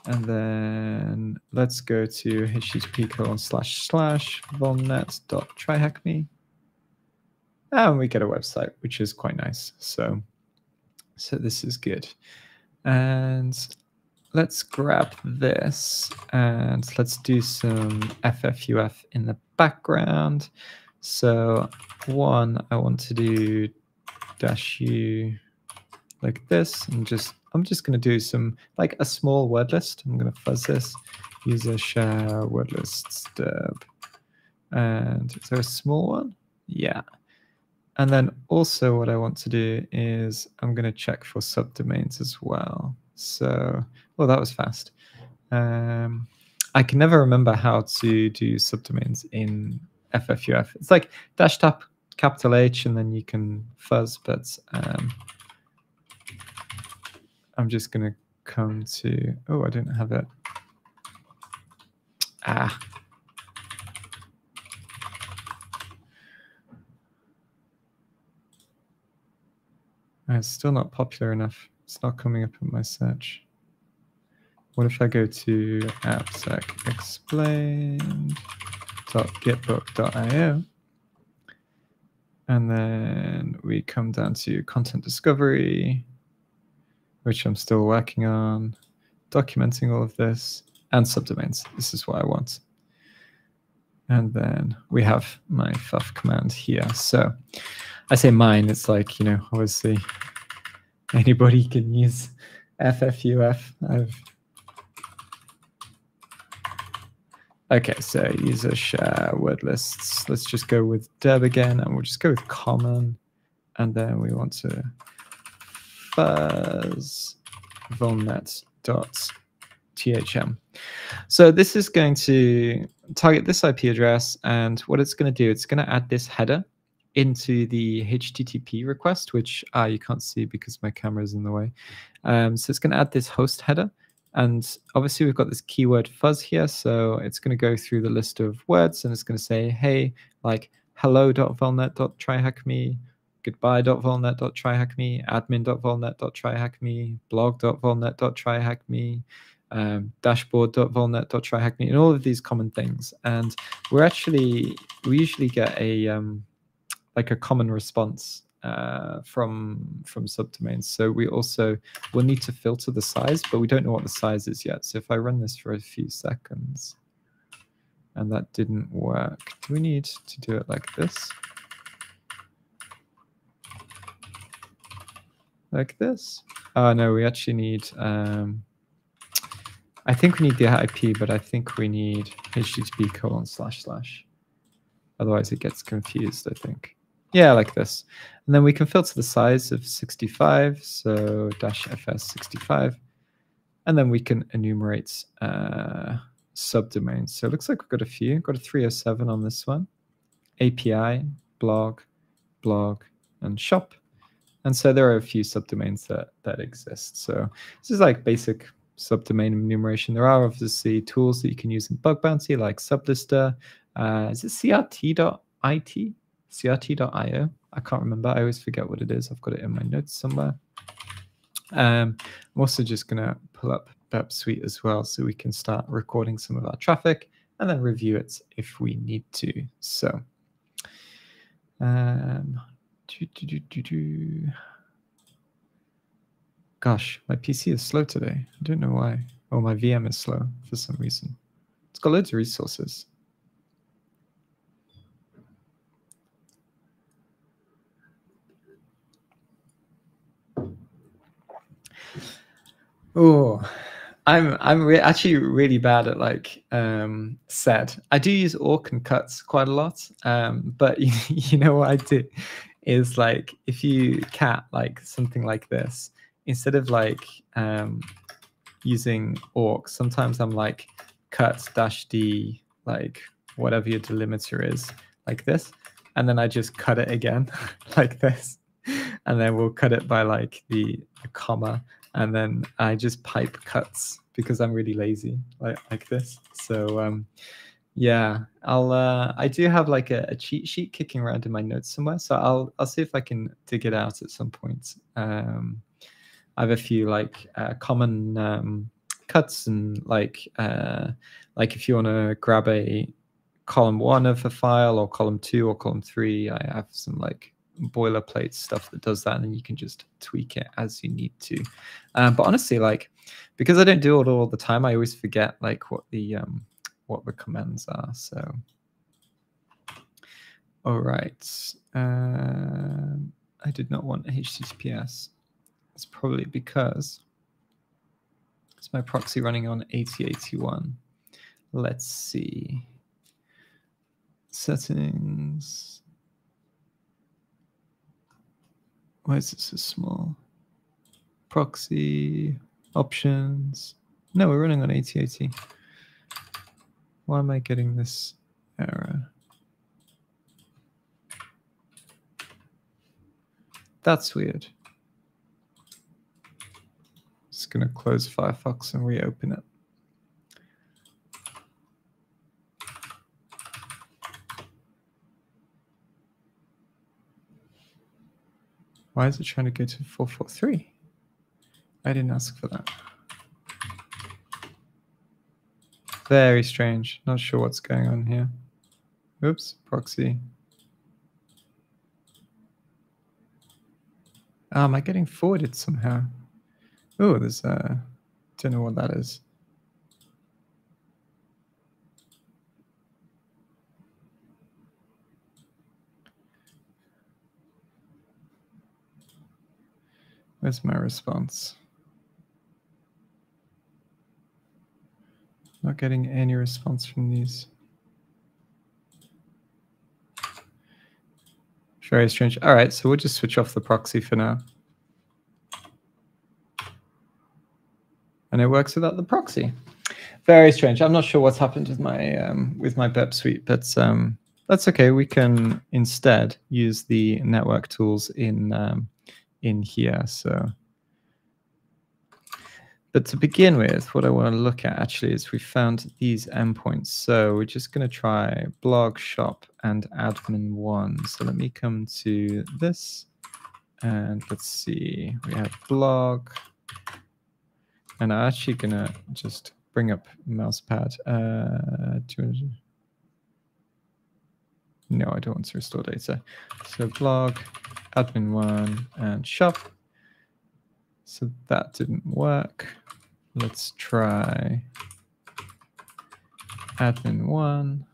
And then let's go to http colon slash slash volnet.tryhackme. And we get a website, which is quite nice. So, so this is good. And let's grab this and let's do some FFUF in the background. So one, I want to do dash u like this and just, I'm just going to do some, like a small word list. I'm going to fuzz this, user share word lists derb. And is there a small one? Yeah. And then also what I want to do is I'm going to check for subdomains as well. So, well, that was fast. Um, I can never remember how to do subdomains in FFUF. It's like dash tap capital H and then you can fuzz, but um, I'm just going to come to, oh, I didn't have it. Ah. It's still not popular enough. It's not coming up in my search. What if I go to appsec explained.gitbook.io and then we come down to content discovery, which I'm still working on, documenting all of this, and subdomains. This is what I want. And then we have my fuff command here. So I say mine, it's like, you know, obviously anybody can use FFUF. I've Okay, so user share word lists. Let's just go with deb again, and we'll just go with common. And then we want to fuzz volnet.thm. So this is going to target this IP address, and what it's going to do, it's going to add this header into the HTTP request, which uh, you can't see because my camera is in the way. Um, so it's going to add this host header. And obviously we've got this keyword fuzz here. So it's going to go through the list of words and it's going to say, hey, like hello.volnet.tryhackme, goodbye.volnet.tryhackme, admin.volnet.tryhackme, blog.volnet.tryhackme, um, dashboard.volnet.tryhackme, and all of these common things. And we're actually, we usually get a, um, like a common response uh, from from subdomains. So we also will need to filter the size, but we don't know what the size is yet. So if I run this for a few seconds and that didn't work, do we need to do it like this? Like this? Oh, no, we actually need, um, I think we need the IP, but I think we need HTTP colon slash slash. Otherwise it gets confused, I think. Yeah, like this. And then we can filter the size of 65, so dash fs 65. And then we can enumerate uh, subdomains. So it looks like we've got a few. Got a 307 on this one. API, blog, blog, and shop. And so there are a few subdomains that, that exist. So this is like basic subdomain enumeration. There are obviously tools that you can use in Bug Bounty, like Sublister. Uh, is it crt.it? crt.io. I can't remember. I always forget what it is. I've got it in my notes somewhere. Um, I'm also just going to pull up Burp Suite as well, so we can start recording some of our traffic and then review it if we need to. So, um. Gosh, my PC is slow today. I don't know why. Oh, my VM is slow for some reason. It's got loads of resources. Oh, I'm I'm re- actually really bad at like um, sed. I do use awk and cuts quite a lot, um, but you, you know what I do is like if you cat like something like this instead of like um, using awk, sometimes I'm like cut dash d like whatever your delimiter is like this, and then I just cut it again like this, and then we'll cut it by like the, the comma and then I just pipe cuts because I'm really lazy, like like this. So um, yeah, I'll uh, I do have like a, a, cheat sheet kicking around in my notes somewhere, so I'll I'll see if I can dig it out at some point. Um, I have a few like uh, common um, cuts and like uh, like if you want to grab a column one of a file or column two or column three, I have some like boilerplate stuff that does that, and then you can just tweak it as you need to. Um, but honestly, like because I don't do it all the time, I always forget like what the um, what the commands are. So, all right, um, I did not want HTTPS. It's probably because it's my proxy running on 8081. Let's see. Settings. Why is it so small? Proxy options. No, we're running on 8080. Why am I getting this error? That's weird. Just going to close Firefox and reopen it. Why is it trying to go to 443? I didn't ask for that. Very strange. Not sure what's going on here. Oops, proxy. Oh, am I getting forwarded somehow? Oh, there's a, don't know what that is. Where's my response? Not getting any response from these. Very strange. All right, so we'll just switch off the proxy for now. And it works without the proxy. Very strange. I'm not sure what's happened with my um, with my Burp Suite, but um, that's okay. We can instead use the network tools in um, in here. So, but to begin with, what I want to look at actually is we found these endpoints. So we're just going to try blog, shop, and admin one. So let me come to this and let's see. We have blog, and I'm actually going to just bring up mousepad. Uh, 200. No, I don't want to restore data. So blog, admin one, and shop. So that didn't work. Let's try admin one.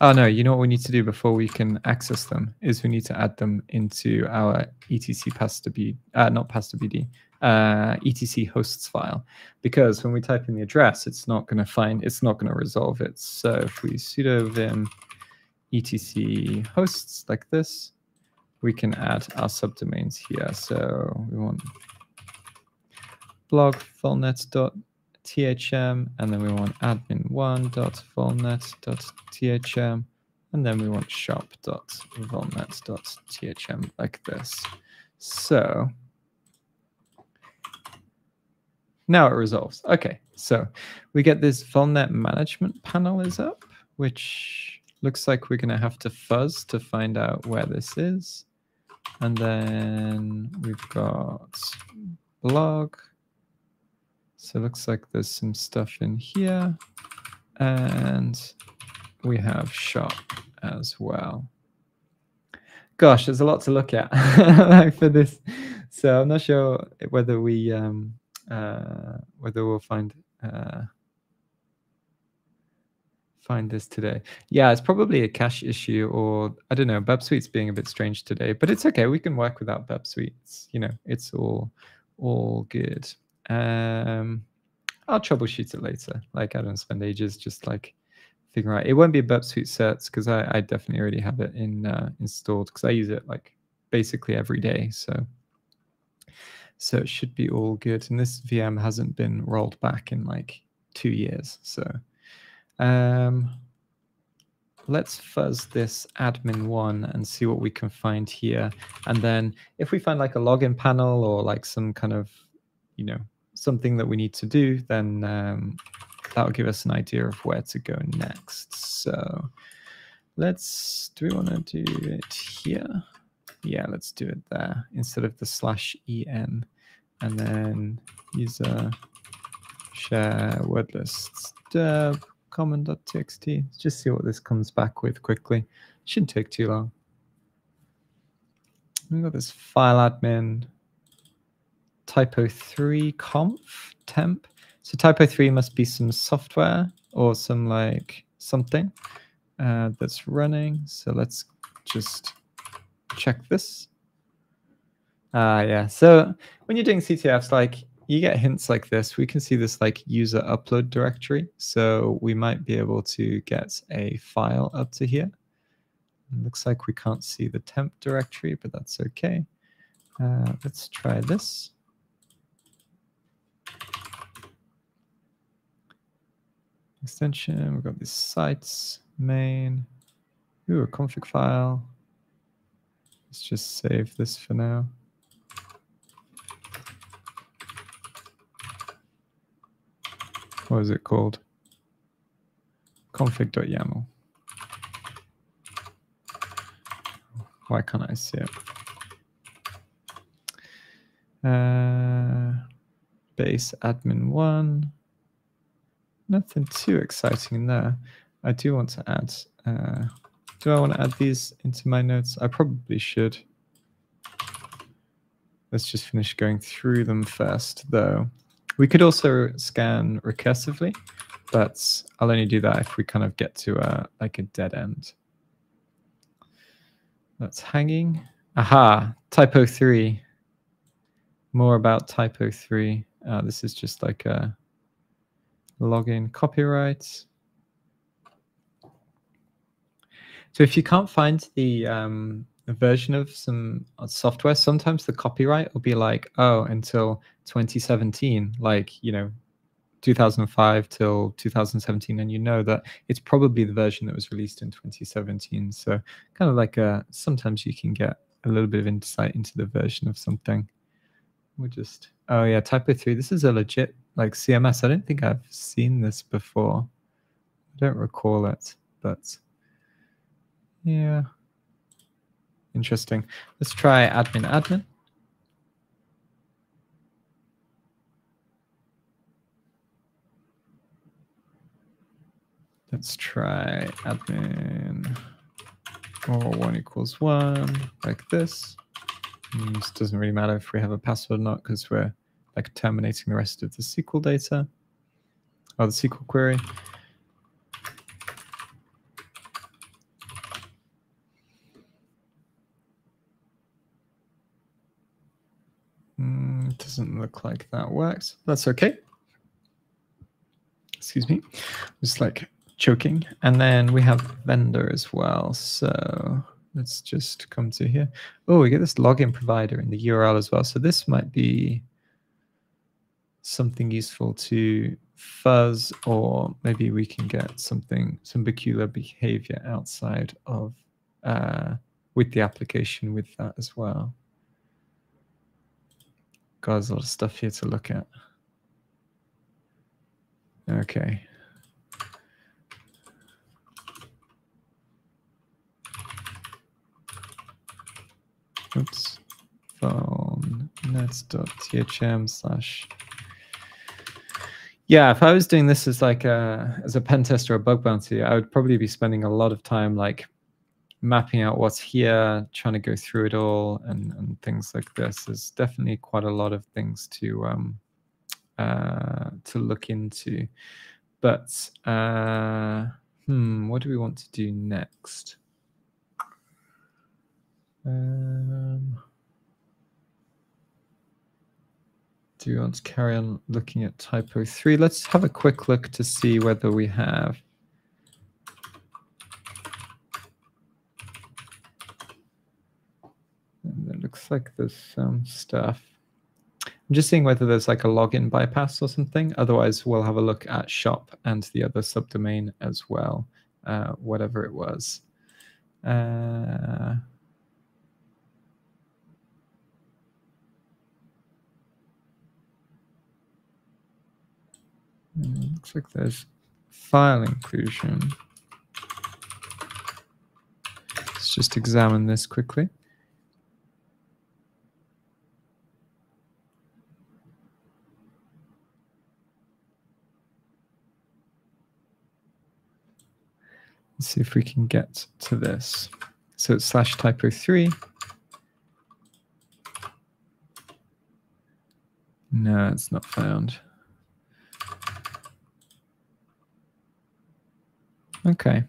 Oh no, you know what we need to do before we can access them is we need to add them into our etc pastobd, uh, not pastobd, uh, etc hosts file, because when we type in the address, it's not going to find, it's not going to resolve it. So if we sudo vim etc hosts like this, we can add our subdomains here. So we want blog volnet.thm, and then we want admin1.volnet.thm, and then we want shop.volnet.thm like this. So now it resolves. Okay, so we get this Volnet management panel is up, which looks like we're going to have to fuzz to find out where this is. And then we've got blog. So it looks like there's some stuff in here. And we have shop as well. Gosh, there's a lot to look at for this. So I'm not sure whether we um, uh, whether we'll find uh, find this today. Yeah, it's probably a cache issue, or I don't know. Bubsuite's being a bit strange today, but it's okay. We can work without Bubsuite. You know, it's all all good. Um, I'll troubleshoot it later. Like I don't spend ages just like figuring out. It won't be a Bubsuite certs because I, I definitely already have it in uh, installed because I use it like basically every day. So so it should be all good. And this VM hasn't been rolled back in like two years. So um, let's fuzz this admin one and see what we can find here. And then if we find like a login panel or like some kind of, you know, something that we need to do, then um, that'll give us an idea of where to go next. So let's, do we want to do it here? Yeah, let's do it there instead of the slash en. And then user share word lists common.txt. Let's just see what this comes back with quickly. Shouldn't take too long. We've got this file admin typo3 conf temp. So typo3 must be some software or some like something uh, that's running. So let's just check this. Ah, uh, yeah. So when you're doing CTFs, like you get hints like this. We can see this like user upload directory. So we might be able to get a file up to here. It looks like we can't see the temp directory, but that's okay. Uh, let's try this. Extension, we've got these sites, main, ooh, a config file. Let's just save this for now. What is it called? config.yaml. Why can't I see it? Uh, base admin one. Nothing too exciting in there. I do want to add. Uh, do I want to add these into my notes? I probably should. Let's just finish going through them first, though. We could also scan recursively, but I'll only do that if we kind of get to a, like a dead end. That's hanging. Aha, typo 3. More about typo 3. Uh, this is just like a login copyright. So if you can't find the um, version of some uh, software, sometimes the copyright will be like, oh, until 2017, like, you know, 2005 till 2017 and you know that it's probably the version that was released in 2017 so kind of like a sometimes you can get a little bit of insight into the version of something. We'll just oh yeah typo 3 this is a legit like cms i don't think i've seen this before. I don't recall it but yeah interesting. Let's try admin. Admin? Let's try admin. Or one equals one like this. And this doesn't really matter if we have a password or not because we're like terminating the rest of the SQL data. Or the SQL query. Mm, doesn't look like that works. That's okay. Excuse me. Just like choking. And then we have vendor as well. So let's just come to here. Oh, we get this login provider in the URL as well. So this might be something useful to fuzz, or maybe we can get something, some peculiar behavior outside of uh, with the application with that as well. There's a lot of stuff here to look at. Okay. oops, phone nets.thm slash Yeah, if I was doing this as like a as a pen tester or a bug bounty, I would probably be spending a lot of time like mapping out what's here, trying to go through it all, and and things like this. There's definitely quite a lot of things to um uh to look into. But uh hmm, what do we want to do next? Um do you want to carry on looking at typo 3? Let's have a quick look to see whether we have. And it looks like there's some stuff. I'm just seeing whether there's like a login bypass or something. Otherwise, we'll have a look at shop and the other subdomain as well, uh, whatever it was. Uh, Mm, Looks like there's file inclusion. Let's just examine this quickly. Let's see if we can get to this. So it's slash typo three. No, it's not found. Okay.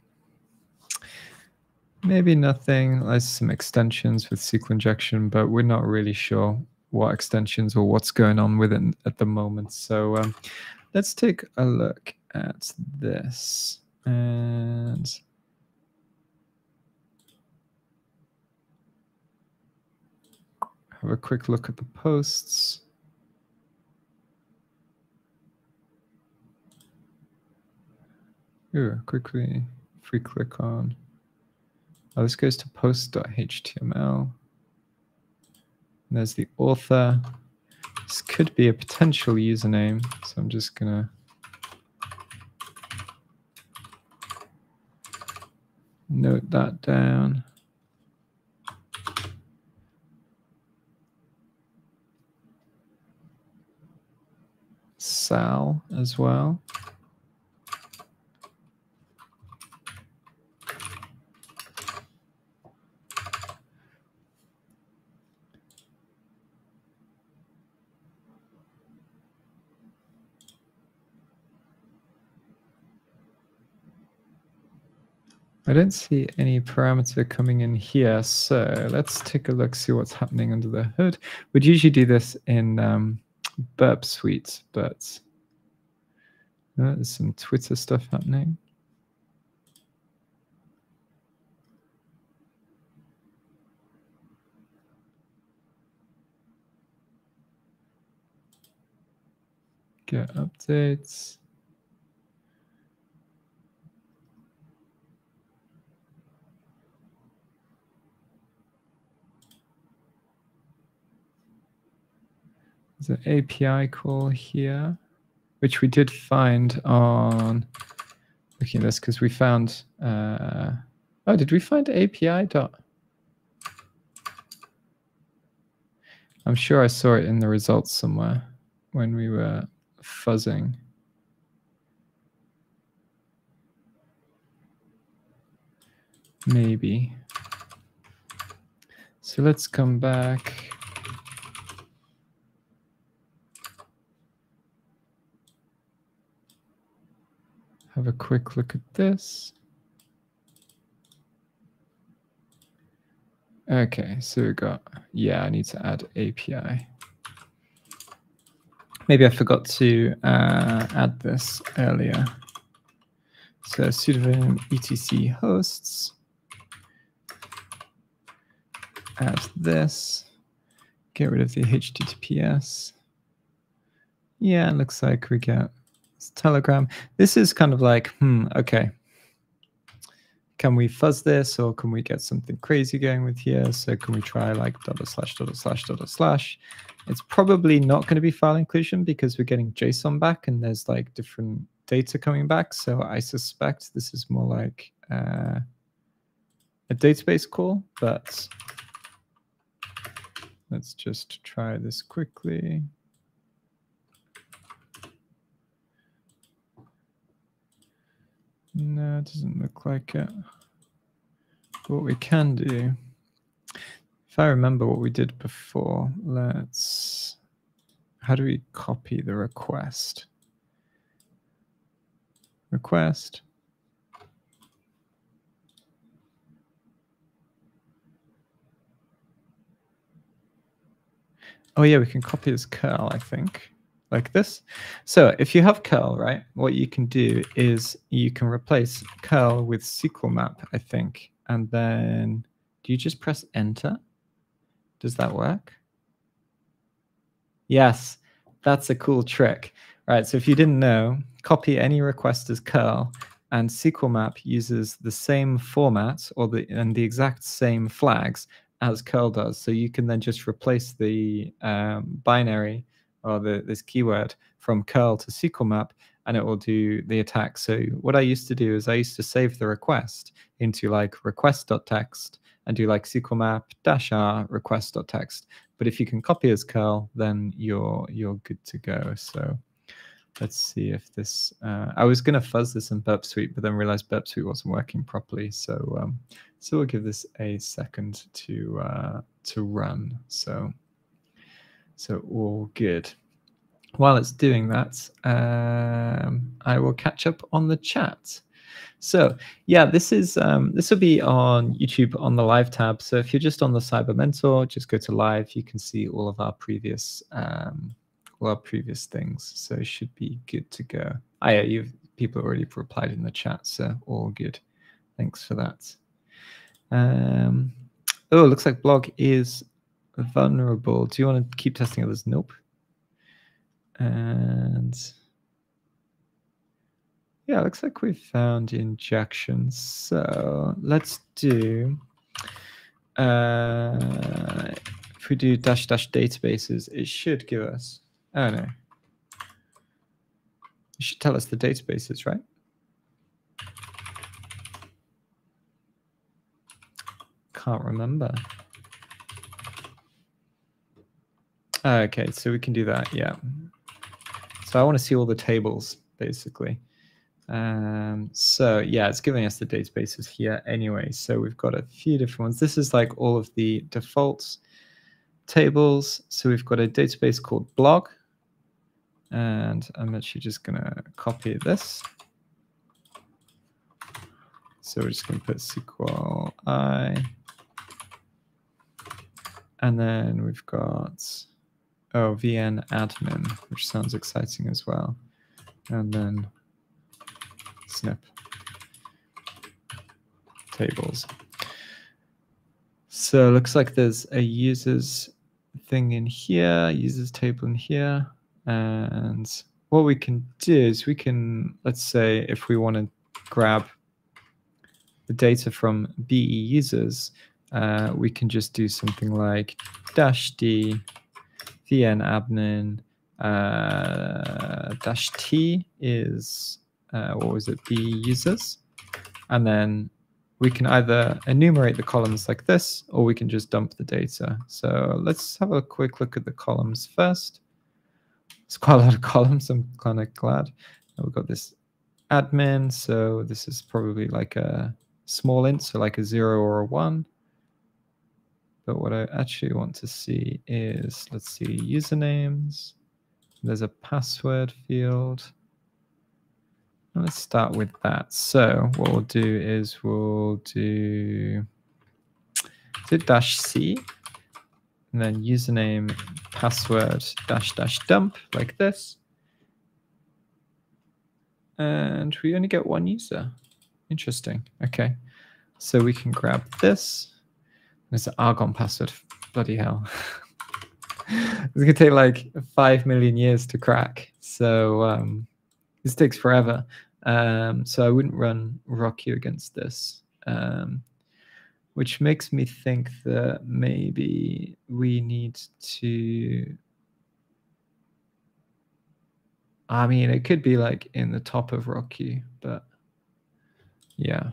Maybe nothing. There's some extensions with SQL injection, but we're not really sure what extensions or what's going on with it at the moment. So um, let's take a look at this and have a quick look at the posts. Ooh, quickly free click on. Oh, this goes to post.html. There's the author. This could be a potential username, so I'm just gonna note that down. Sal as well. I don't see any parameter coming in here, so let's take a look, see what's happening under the hood. We'd usually do this in um, Burp Suite, but uh, there's some Twitter stuff happening. Get updates. An API call here, which we did find on looking at this because we found. Uh, oh, did we find API dot? I'm sure I saw it in the results somewhere when we were fuzzing. Maybe. So let's come back. Have a quick look at this. Okay, so we got, yeah, I need to add API. Maybe I forgot to uh, add this earlier. So pseudonym etc hosts. Add this. Get rid of the HTTPS. Yeah, it looks like we get Telegram. This is kind of like, hmm, okay. Can we fuzz this or can we get something crazy going with here? So can we try like dot slash dot slash dot slash? It's probably not going to be file inclusion because we're getting JSON back and there's like different data coming back. So I suspect this is more like uh, a database call, but let's just try this quickly. No, it doesn't look like it. What we can do, if I remember what we did before, let's. How do we copy the request? Request. Oh yeah, we can copy this curl, I think, like this. So if you have curl, right, what you can do is you can replace curl with SQL map, I think. And then do you just press enter? Does that work? Yes, that's a cool trick. Right, so if you didn't know, copy any request as curl and SQL map uses the same format or the and the exact same flags as curl does. So you can then just replace the um, binary or the this keyword from curl to SQL map and it will do the attack. So what I used to do is I used to save the request into like request.txt and do like SQL map dash r request.txt. But if you can copy as curl, then you're you're good to go. So let's see if this. Uh, I was gonna fuzz this in Burp Suite, but then realized Burp Suite wasn't working properly. So um, so we'll give this a second to uh, to run. So so all good. While it's doing that, um, I will catch up on the chat. So yeah, this is um, this will be on YouTube on the live tab. So if you're just on the Cyber Mentor, just go to live. You can see all of our previous um, all our previous things. So it should be good to go. Ah, yeah, you've people already replied in the chat, so all good. Thanks for that. Um, oh, looks like blog is vulnerable. Do you want to keep testing others? Nope. And yeah, looks like we found injections. So let's do, uh, if we do dash dash databases, it should give us, oh no. It should tell us the databases, right? Can't remember. Okay, so we can do that, yeah. So I want to see all the tables, basically. Um, so yeah, it's giving us the databases here anyway. So we've got a few different ones. This is like all of the default tables. So we've got a database called blog. And I'm actually just going to copy this. So we're just going to put SQL I. And then we've got, oh, VN admin, which sounds exciting as well. And then snip tables. So it looks like there's a users thing in here, users table in here. And what we can do is we can, let's say, if we want to grab the data from BE users, uh, we can just do something like dash d vn admin uh, dash t is uh, what was it? B users. And then we can either enumerate the columns like this or we can just dump the data. So let's have a quick look at the columns first. It's quite a lot of columns i'm kind of glad we've got this admin. So this is probably like a small int so like a zero or a one but what I actually want to see is, let's see, usernames. There's a password field. Let's start with that. So what we'll do is we'll do, do dash C, and then username, password, dash dash dump, like this. And we only get one user. Interesting. Okay. So we can grab this it's an Argon password. Bloody hell. it's going to take like 5 million years to crack. So um, this takes forever. Um, so I wouldn't run Rocky against this. Um, which makes me think that maybe we need to. I mean, it could be like in the top of Rocky, but yeah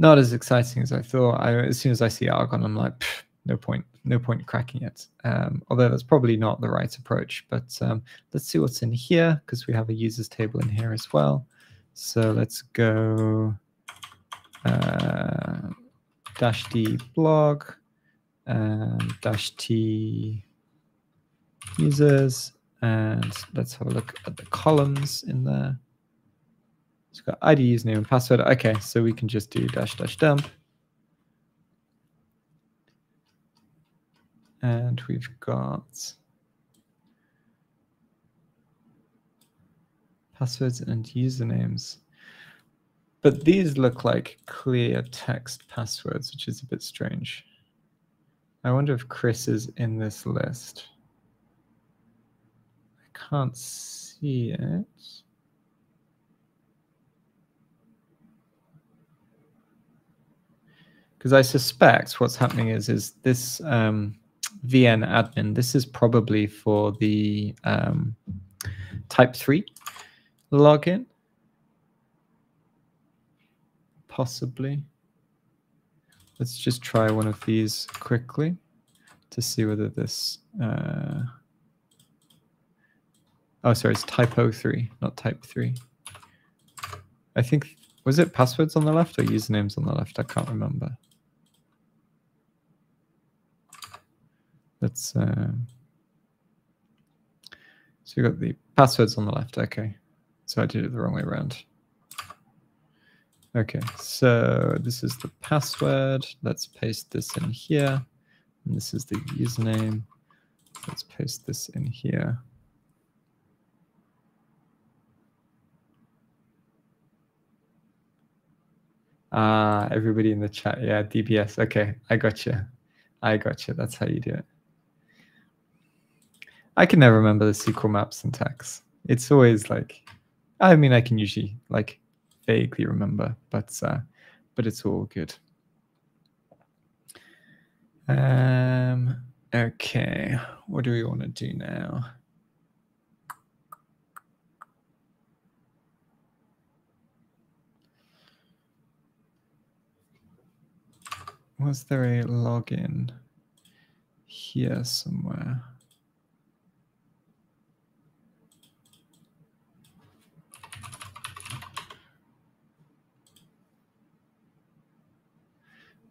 not as exciting as I thought. I, as soon as I see Argon, I'm like, no point, no point cracking it. Um, although that's probably not the right approach. But um, let's see what's in here because we have a users table in here as well. So let's go uh, dash d blog and dash t users. And let's have a look at the columns in there. It's got ID, username, and password. Okay, so we can just do dash dash dump. And we've got passwords and usernames. But these look like clear text passwords, which is a bit strange. I wonder if Chris is in this list. I can't see it. Because I suspect what's happening is is this um, VN admin. This is probably for the um, Type three login, possibly. Let's just try one of these quickly to see whether this. Uh... Oh, sorry, it's type 03, not type 3. I think, was it passwords on the left or usernames on the left? I can't remember. Let's. Uh... So we got the passwords on the left. Okay. So I did it the wrong way around. Okay, so this is the password. Let's paste this in here. And this is the username. Let's paste this in here. Ah, everybody in the chat. Yeah, DBS. Okay, I got you. I got you. That's how you do it. I can never remember the SQL map syntax. It's always like, I mean, I can usually like vaguely remember, but uh, but it's all good. Um, okay, what do we want to do now? Was there a login here somewhere?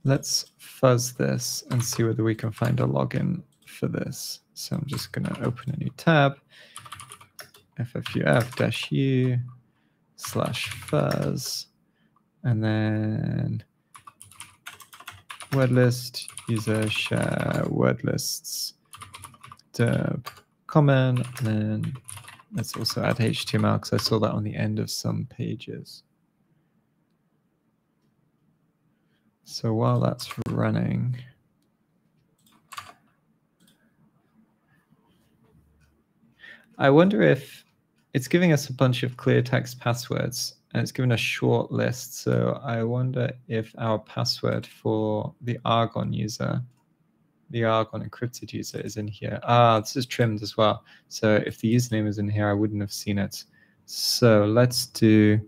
Let's fuzz this and see whether we can find a login for this. So I'm just going to open a new tab, ffuf-u slash fuzz, and then word list, user share word lists, common, and then let's also add HTML because I saw that on the end of some pages. So while that's running, I wonder if it's giving us a bunch of clear text passwords and it's given a short list. So I wonder if our password for the Argon user, the Argon encrypted user is in here. Ah, this is trimmed as well. So if the username is in here, I wouldn't have seen it. So let's do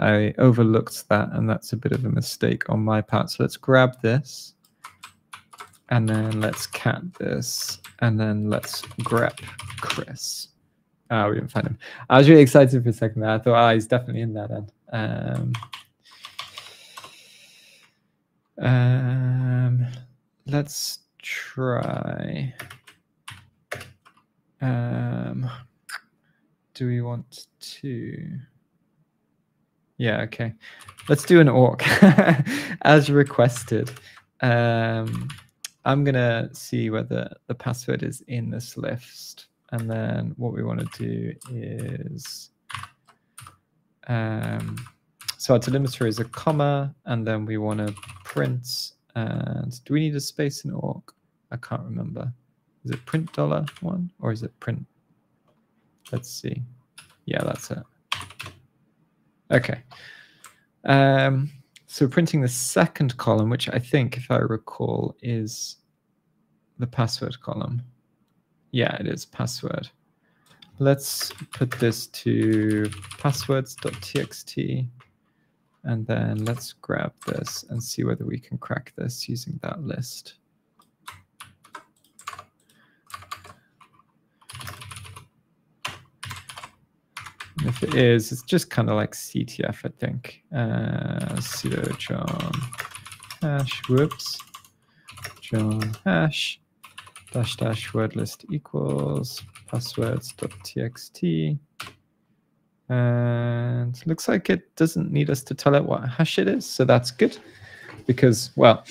I overlooked that, and that's a bit of a mistake on my part. So let's grab this, and then let's cat this, and then let's grep Chris. Ah, we didn't find him. I was really excited for a second there. I thought, ah, he's definitely in there then. Um, um, let's try. Um, do we want to? Yeah, okay. Let's do an orc as requested. Um, I'm going to see whether the password is in this list. And then what we want to do is, um, so our delimiter is a comma, and then we want to print. And do we need a space in orc? I can't remember. Is it print dollar one or is it print? Let's see. Yeah, that's it. Okay. Um, so printing the second column, which I think, if I recall, is the password column. Yeah, it is password. Let's put this to passwords.txt. And then let's grab this and see whether we can crack this using that list. Is, it's just kind of like CTF, I think. Uh, sudo John hash, whoops, John hash, dash dash word list equals passwords.txt. And looks like it doesn't need us to tell it what hash it is, so that's good. Because, well,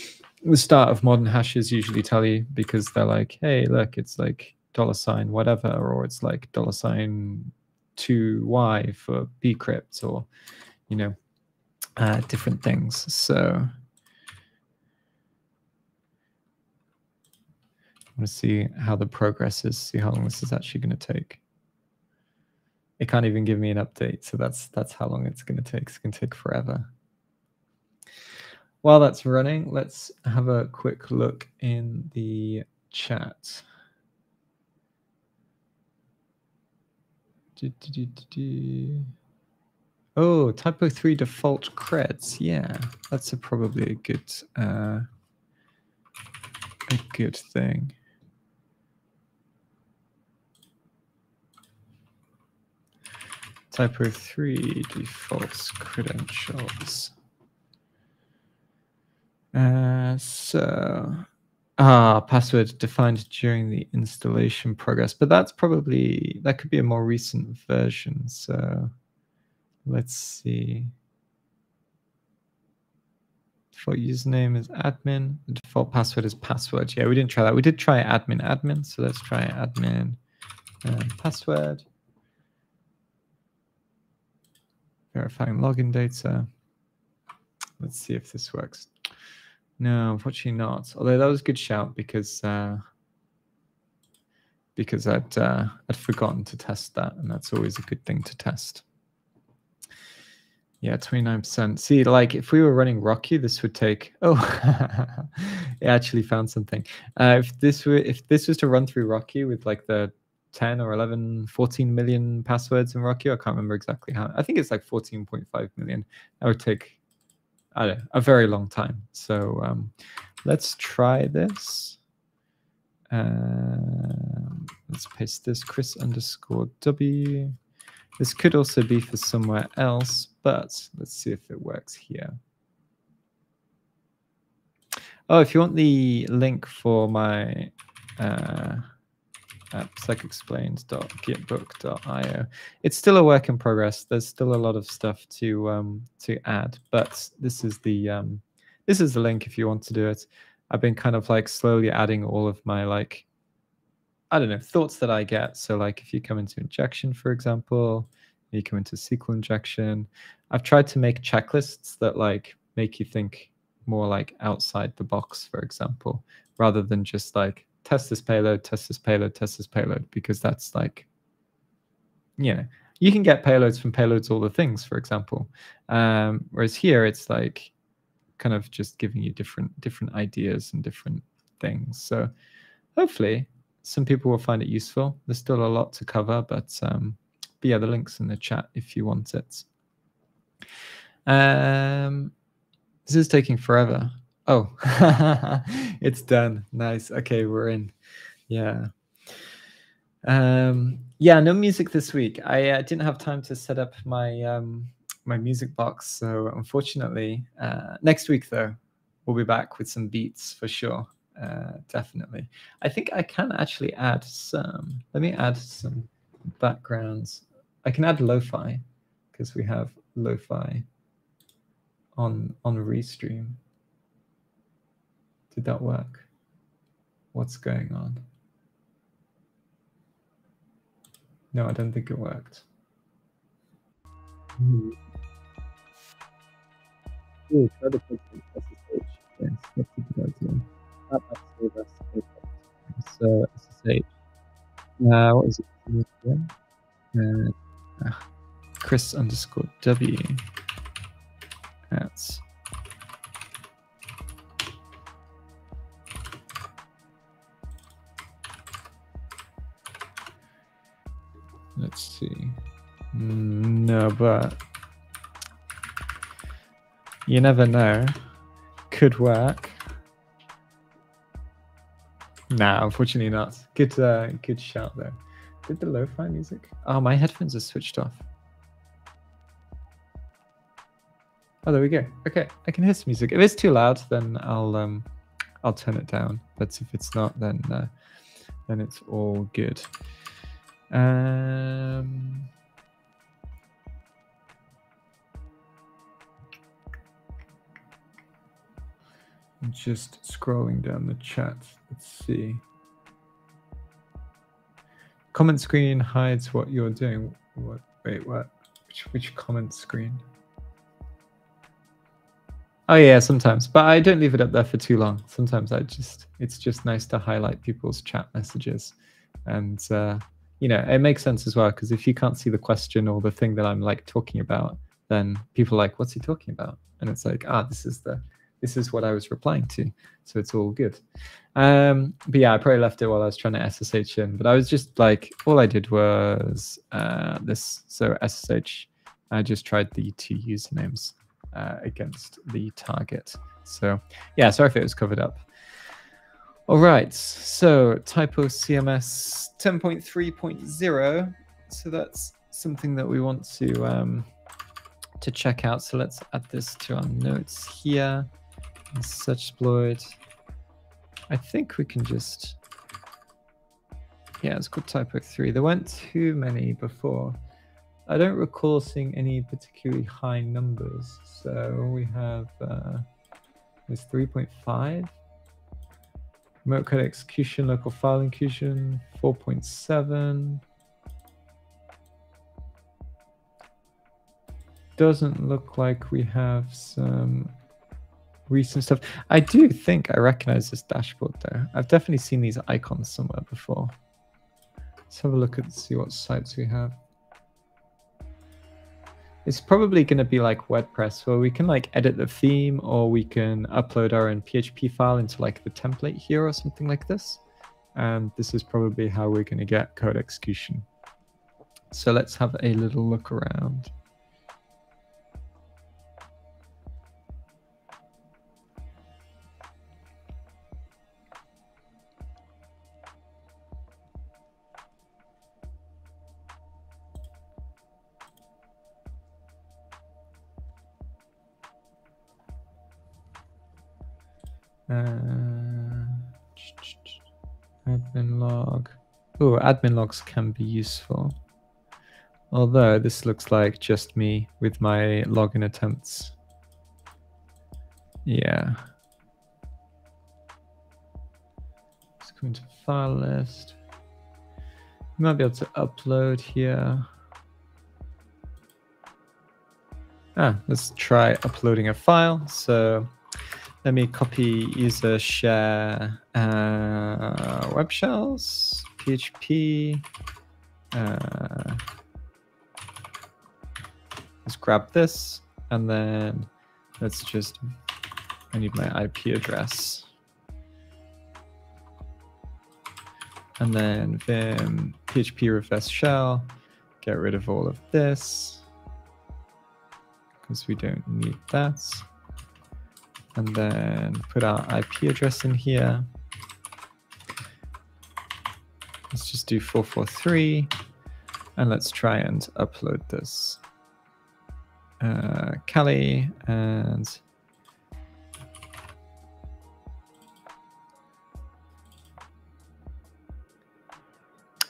the start of modern hashes usually tell you because they're like, hey, look, it's like dollar sign whatever, or it's like dollar sign 2y for bcrypt or, you know, uh, different things. So I want to see how the progress is, see how long this is actually going to take. It can't even give me an update, so that's that's how long it's going to take. It's going to take forever. While that's running, let's have a quick look in the chat. Do, do, do, oh, typo three default creds. Yeah, that's a, probably a good uh, a good thing. Typo three defaults credentials. Uh, so, ah, password defined during the installation progress, but that's probably, that could be a more recent version. So let's see. Default username is admin. The default password is password. Yeah, we didn't try that. We did try admin admin. So let's try admin password. Verifying login data. Let's see if this works. No, unfortunately not. Although that was a good shout because uh, because I'd uh, I'd forgotten to test that, and that's always a good thing to test. Yeah, twenty nine percent. See, like if we were running Rocky, this would take. Oh, it actually found something. Uh, if this were if this was to run through Rocky with like the 10 or 11 14 million passwords in rocky i can't remember exactly how i think it's like 14.5 million that would take Know, a very long time. So um, let's try this. Let's paste this Chris underscore W. This could also be for somewhere else, but let's see if it works here. Oh, if you want the link for my uh, at psychexplained.gitbook.io. It's still a work in progress. There's still a lot of stuff to um, to add, but this is the um, this is the link if you want to do it. I've been kind of like slowly adding all of my like I don't know thoughts that I get. So like if you come into injection, for example, you come into SQL injection. I've tried to make checklists that like make you think more like outside the box, for example, rather than just like test this payload, test this payload, test this payload, because that's like, you know, you can get payloads from payloads all the things, for example. Um, whereas here it's like kind of just giving you different different ideas and different things. So hopefully some people will find it useful. There's still a lot to cover, but, um, but yeah, the link's in the chat if you want it. Um, this is taking forever. Oh, it's done. Nice. Okay, we're in. Yeah. Um, yeah, no music this week. I uh, didn't have time to set up my um, my music box, so unfortunately, uh, next week though, we'll be back with some beats for sure. Uh, definitely. I think I can actually add some. Let me add some backgrounds. I can add lo-fi because we have lo-fi on on Restream. Did that work? What's going on? No, I don't think it worked. Hmm. Ooh, try put SSH. Yes, that's a good idea. That might save us. So SSH. Uh, what is it? Uh, uh, Chris underscore W. That's Let's see. No, but you never know. Could work. Nah, unfortunately not. Good, uh, good shout though. Did the lo-fi music? Oh, my headphones are switched off. Oh, there we go. Okay, I can hear some music. If it's too loud, then I'll um, I'll turn it down. But if it's not, then uh, then it's all good. Um, just scrolling down the chat. Let's see. Comment screen hides what you're doing. What? Wait, what? Which, which comment screen? Oh yeah, sometimes, but I don't leave it up there for too long. Sometimes I just, it's just nice to highlight people's chat messages, and uh, you know, it makes sense as well because if you can't see the question or the thing that I'm like talking about, then people are like, "What's he talking about?" And it's like, ah, this is the, this is what I was replying to, so it's all good. Um, but yeah, I probably left it while I was trying to SSH in, but I was just like, all I did was uh, this. So SSH, I just tried the two usernames uh, against the target. So yeah, sorry if it was covered up. All right, so typo CMS 10.3.0. So that's something that we want to um, to check out. So let's add this to our notes here. Such exploit. I think we can just yeah, it's called typo 3. There weren't too many before. I don't recall seeing any particularly high numbers. So we have uh, this 3.5. Remote code execution, local file inclusion, 4.7. Doesn't look like we have some recent stuff. I do think I recognize this dashboard though. I've definitely seen these icons somewhere before. Let's have a look at see what sites we have. It's probably going to be like WordPress where we can like edit the theme or we can upload our own PHP file into like the template here or something like this. And this is probably how we're going to get code execution. So let's have a little look around. Uh, admin log. Oh, admin logs can be useful. Although this looks like just me with my login attempts. Yeah. Let's go into file list. You might be able to upload here. Ah, let's try uploading a file. So let me copy user share uh, web shells, PHP. Uh, let's grab this and then let's just, I need my IP address. And then vim PHP reverse shell, get rid of all of this because we don't need that and then put our IP address in here. Let's just do 443 and let's try and upload this. Uh, and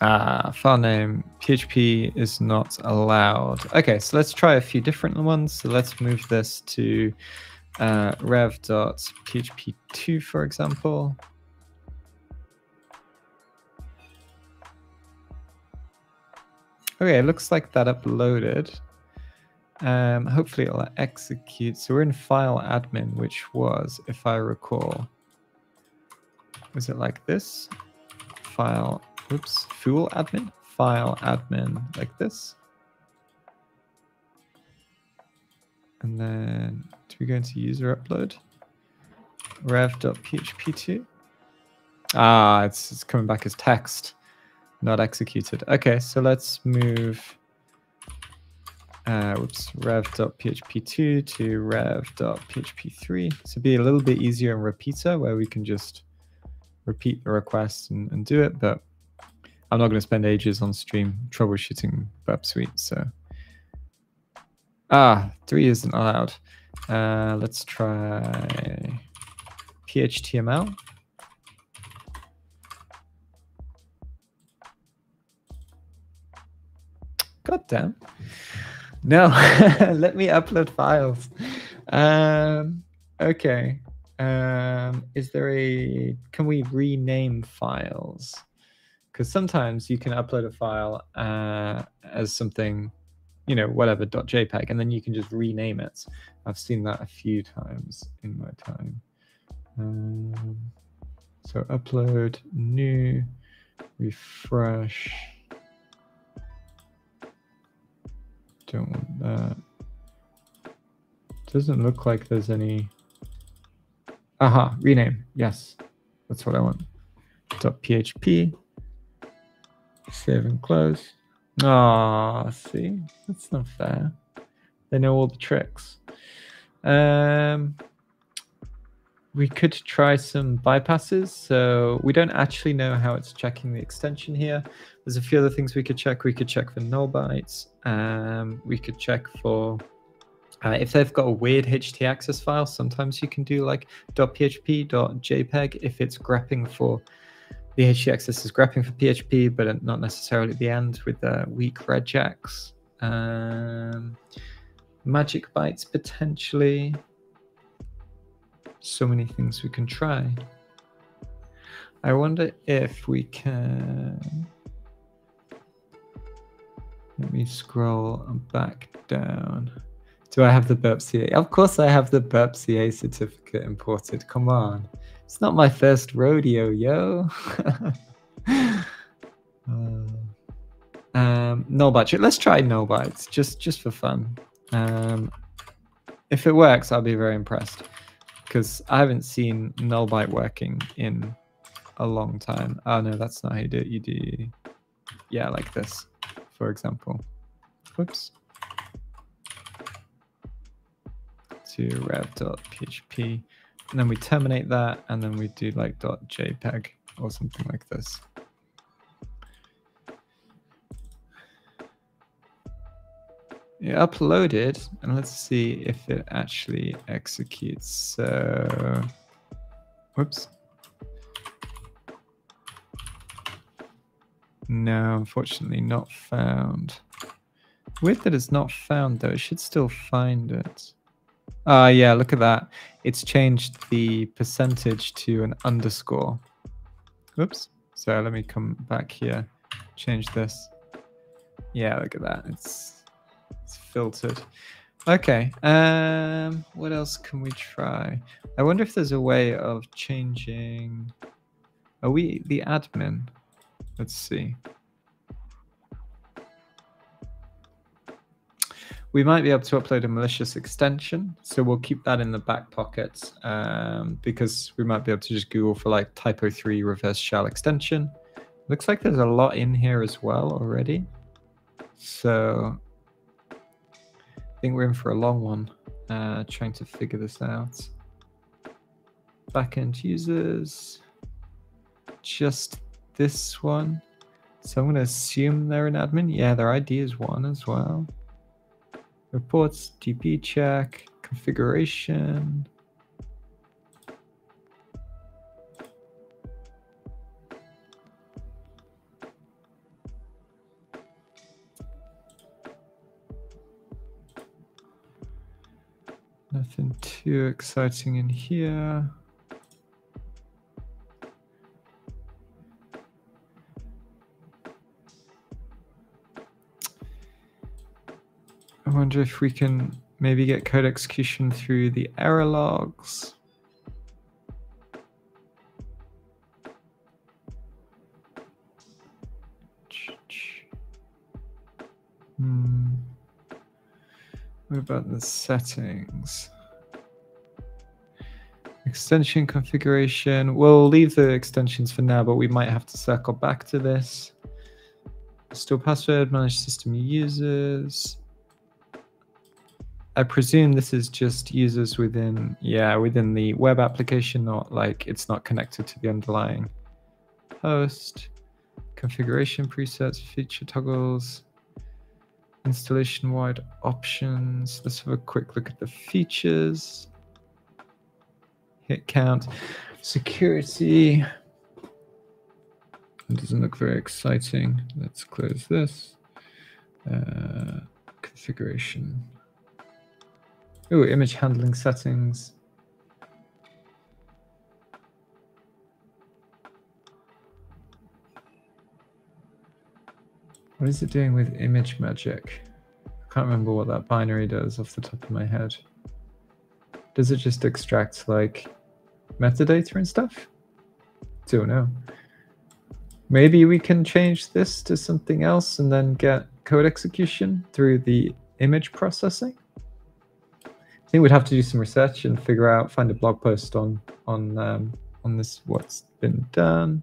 Ah, file name PHP is not allowed. Okay, so let's try a few different ones. So let's move this to uh, rev.php2, for example. Okay, it looks like that uploaded. Um, hopefully it'll execute. So we're in file admin, which was, if I recall, was it like this? File, oops, fool admin? File admin like this. And then we go into user upload? rev.php2. Ah, it's, it's coming back as text, not executed. Okay, so let's move uh, whoops, rev.php2 to rev.php3 to be a little bit easier in repeater where we can just repeat the request and, and do it. But I'm not going to spend ages on stream troubleshooting Burp Suite. So Ah, three isn't allowed. Uh, let's try PHTML. God damn. No, let me upload files. Um, okay. Um, is there a, can we rename files? Because sometimes you can upload a file uh, as something, you know, whatever, .jpeg, and then you can just rename it. I've seen that a few times in my time. Um, so upload, new, refresh. Don't want that. Doesn't look like there's any. Aha, rename. Yes, that's what I want. .php. Save and close. Ah, see, that's not fair. They know all the tricks. Um, we could try some bypasses. So we don't actually know how it's checking the extension here. There's a few other things we could check. We could check for null bytes. Um, we could check for uh, if they've got a weird htaccess file. Sometimes you can do like .php, .jpeg if it's grepping for the htaccess is grepping for PHP, but not necessarily at the end with the weak regex. Um, magic bytes potentially so many things we can try. I wonder if we can. Let me scroll back down. Do I have the burp CA? Of course, I have the burp CA certificate imported. Come on. It's not my first rodeo, yo. uh, um, no budget. Let's try no bytes, just just for fun. Um, if it works, I'll be very impressed because I haven't seen null byte working in a long time. Oh no, that's not how you do it. You do, yeah, like this, for example. Whoops. To rev.php, and then we terminate that, and then we do like .jpeg or something like this. it uploaded and let's see if it actually executes so whoops. No unfortunately not found. Weird that it's not found though. It should still find it ah uh, yeah look at that it's changed the percentage to an underscore Oops. so let me come back here change this yeah look at that it's it's filtered. Okay. Um, what else can we try? I wonder if there's a way of changing. Are we the admin? Let's see. We might be able to upload a malicious extension, so we'll keep that in the back pocket um, because we might be able to just Google for like typo3 reverse shell extension. Looks like there's a lot in here as well already. So I think we're in for a long one uh, trying to figure this out. Backend users, just this one. So I'm going to assume they're an admin. Yeah, their ID is one as well. Reports, DB check, configuration. Nothing too exciting in here. I wonder if we can maybe get code execution through the error logs. Hmm. What about the settings? Extension configuration. We'll leave the extensions for now, but we might have to circle back to this. Store password, manage system users. I presume this is just users within, yeah, within the web application, not like it's not connected to the underlying host. Configuration presets, feature toggles. installation wide options. Let's have a quick look at the features. Hit count, security. It doesn't look very exciting. Let's close this. Uh, configuration. Oh, image handling settings. What is it doing with ImageMagick? I can't remember what that binary does off the top of my head. Does it just extract like metadata and stuff? Don't know. Maybe we can change this to something else and then get code execution through the image processing. I think we'd have to do some research and figure out, find a blog post on on um, on this, what's been done.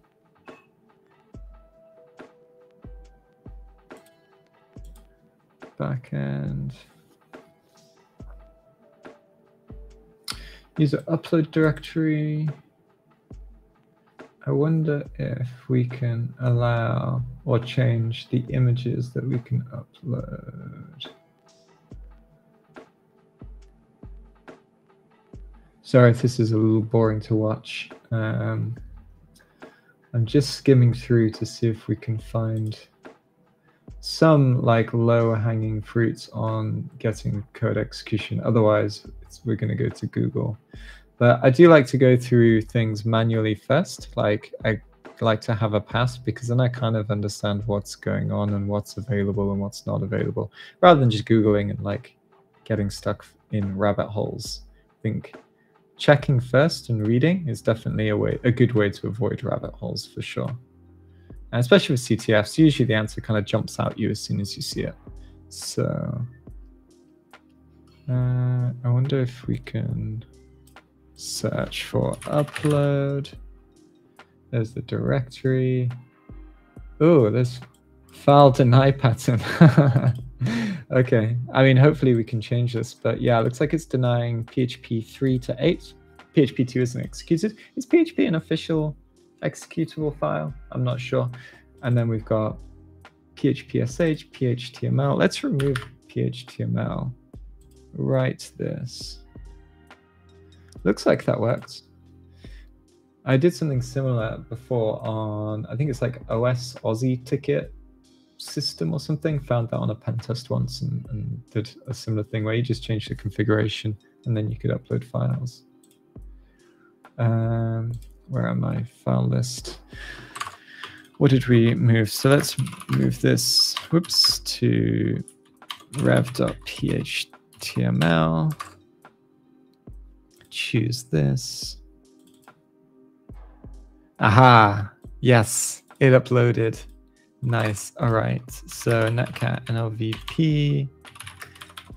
Backend. User upload directory. I wonder if we can allow or change the images that we can upload. Sorry if this is a little boring to watch. Um, I'm just skimming through to see if we can find some like lower hanging fruits on getting code execution. Otherwise, we're going to go to Google. But I do like to go through things manually first. Like I like to have a pass because then I kind of understand what's going on and what's available and what's not available, rather than just Googling and like getting stuck in rabbit holes. I think checking first and reading is definitely a way, a good way to avoid rabbit holes for sure. And especially with CTFs, usually the answer kind of jumps out you as soon as you see it. So uh, I wonder if we can search for upload. There's the directory. Oh, there's file deny pattern. okay. I mean, hopefully we can change this, but yeah, it looks like it's denying PHP 3 to 8. PHP 2 isn't executed. Is PHP an official executable file? I'm not sure. And then we've got PHPSH, PHTML. Let's remove PHTML. Write this. Looks like that works. I did something similar before on, I think it's like OS Aussie ticket system or something. Found that on a pen test once and, and did a similar thing where you just change the configuration and then you could upload files. Um, where am I? File list. What did we move? So let's move this, whoops, to rev.phtml choose this. Aha, yes, it uploaded. Nice. All right. So netcat NLVP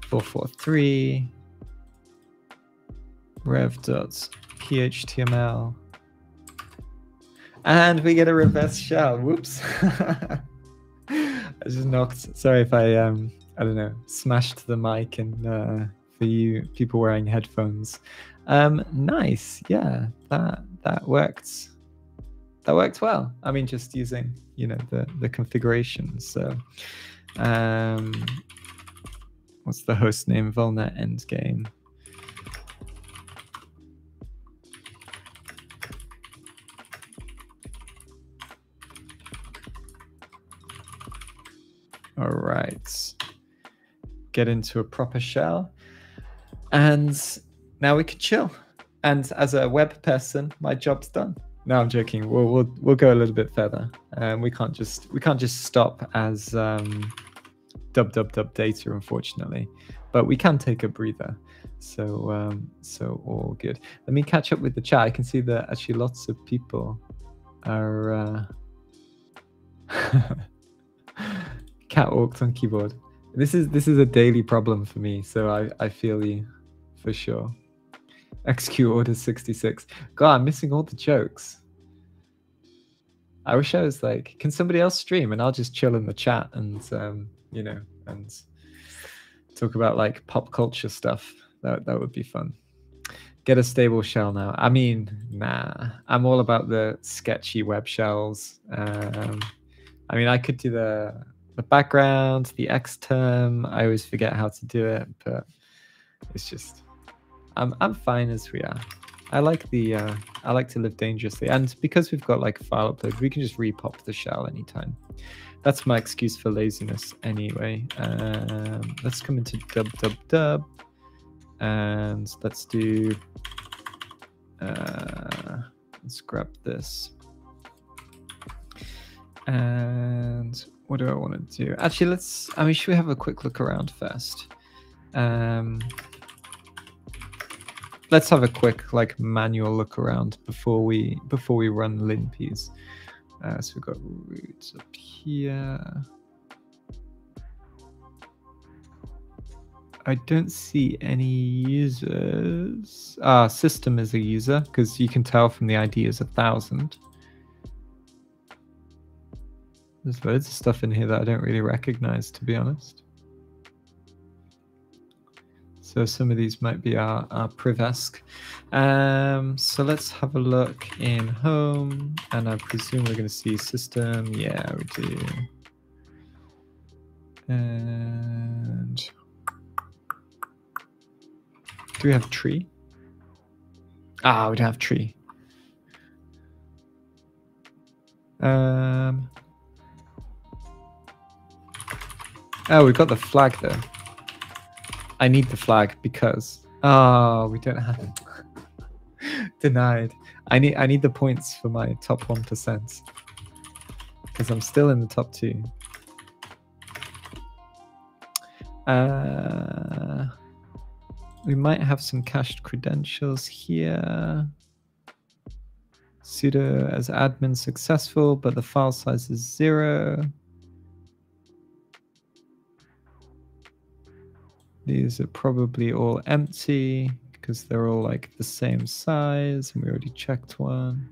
443 rev.phtml. And we get a reverse shell. Whoops. I just knocked. Sorry if I um I don't know smashed the mic and uh, for you people wearing headphones. Um, nice. Yeah, that that worked. That worked well. I mean, just using you know the the configuration. So, um, what's the host name? Volnet Endgame. All right. Get into a proper shell. And now we can chill. And as a web person, my job's done. No, I'm joking. We'll we'll, we'll go a little bit further. Um, we can't just we can't just stop as um, dub dub dub data, unfortunately, but we can take a breather. So um, so all good. Let me catch up with the chat. I can see that actually lots of people are. Uh... Cat on keyboard. This is this is a daily problem for me. So I I feel you for sure. XQ order 66. God, I'm missing all the jokes. I wish I was like, can somebody else stream and I'll just chill in the chat and um, you know, and talk about like pop culture stuff. That that would be fun. Get a stable shell now. I mean, nah. I'm all about the sketchy web shells. Um, I mean, I could do the the background, the X term. I always forget how to do it, but it's just I'm I'm fine as we are. I like the uh, I like to live dangerously, and because we've got like file upload, we can just repop the shell anytime. That's my excuse for laziness anyway. Um, let's come into dub dub dub, and let's do. Uh, let's grab this. And what do I want to do? Actually, let's. I mean, should we have a quick look around first? Um, let's have a quick like manual look around before we before we run linpies. Uh, so we've got roots up here. I don't see any users. Ah, system is a user because you can tell from the ID is a thousand. There's loads of stuff in here that I don't really recognize, to be honest. So some of these might be our, our Privesc. Um, so let's have a look in home, and I presume we're going to see system. Yeah, we do. And do we have tree? Ah, we don't have tree. Um, Oh, we got the flag though. I need the flag because oh, we don't have denied. I need I need the points for my top one percent because I'm still in the top two. Uh, we might have some cached credentials here. Sudo as admin successful, but the file size is zero. These are probably all empty because they're all like the same size and we already checked one.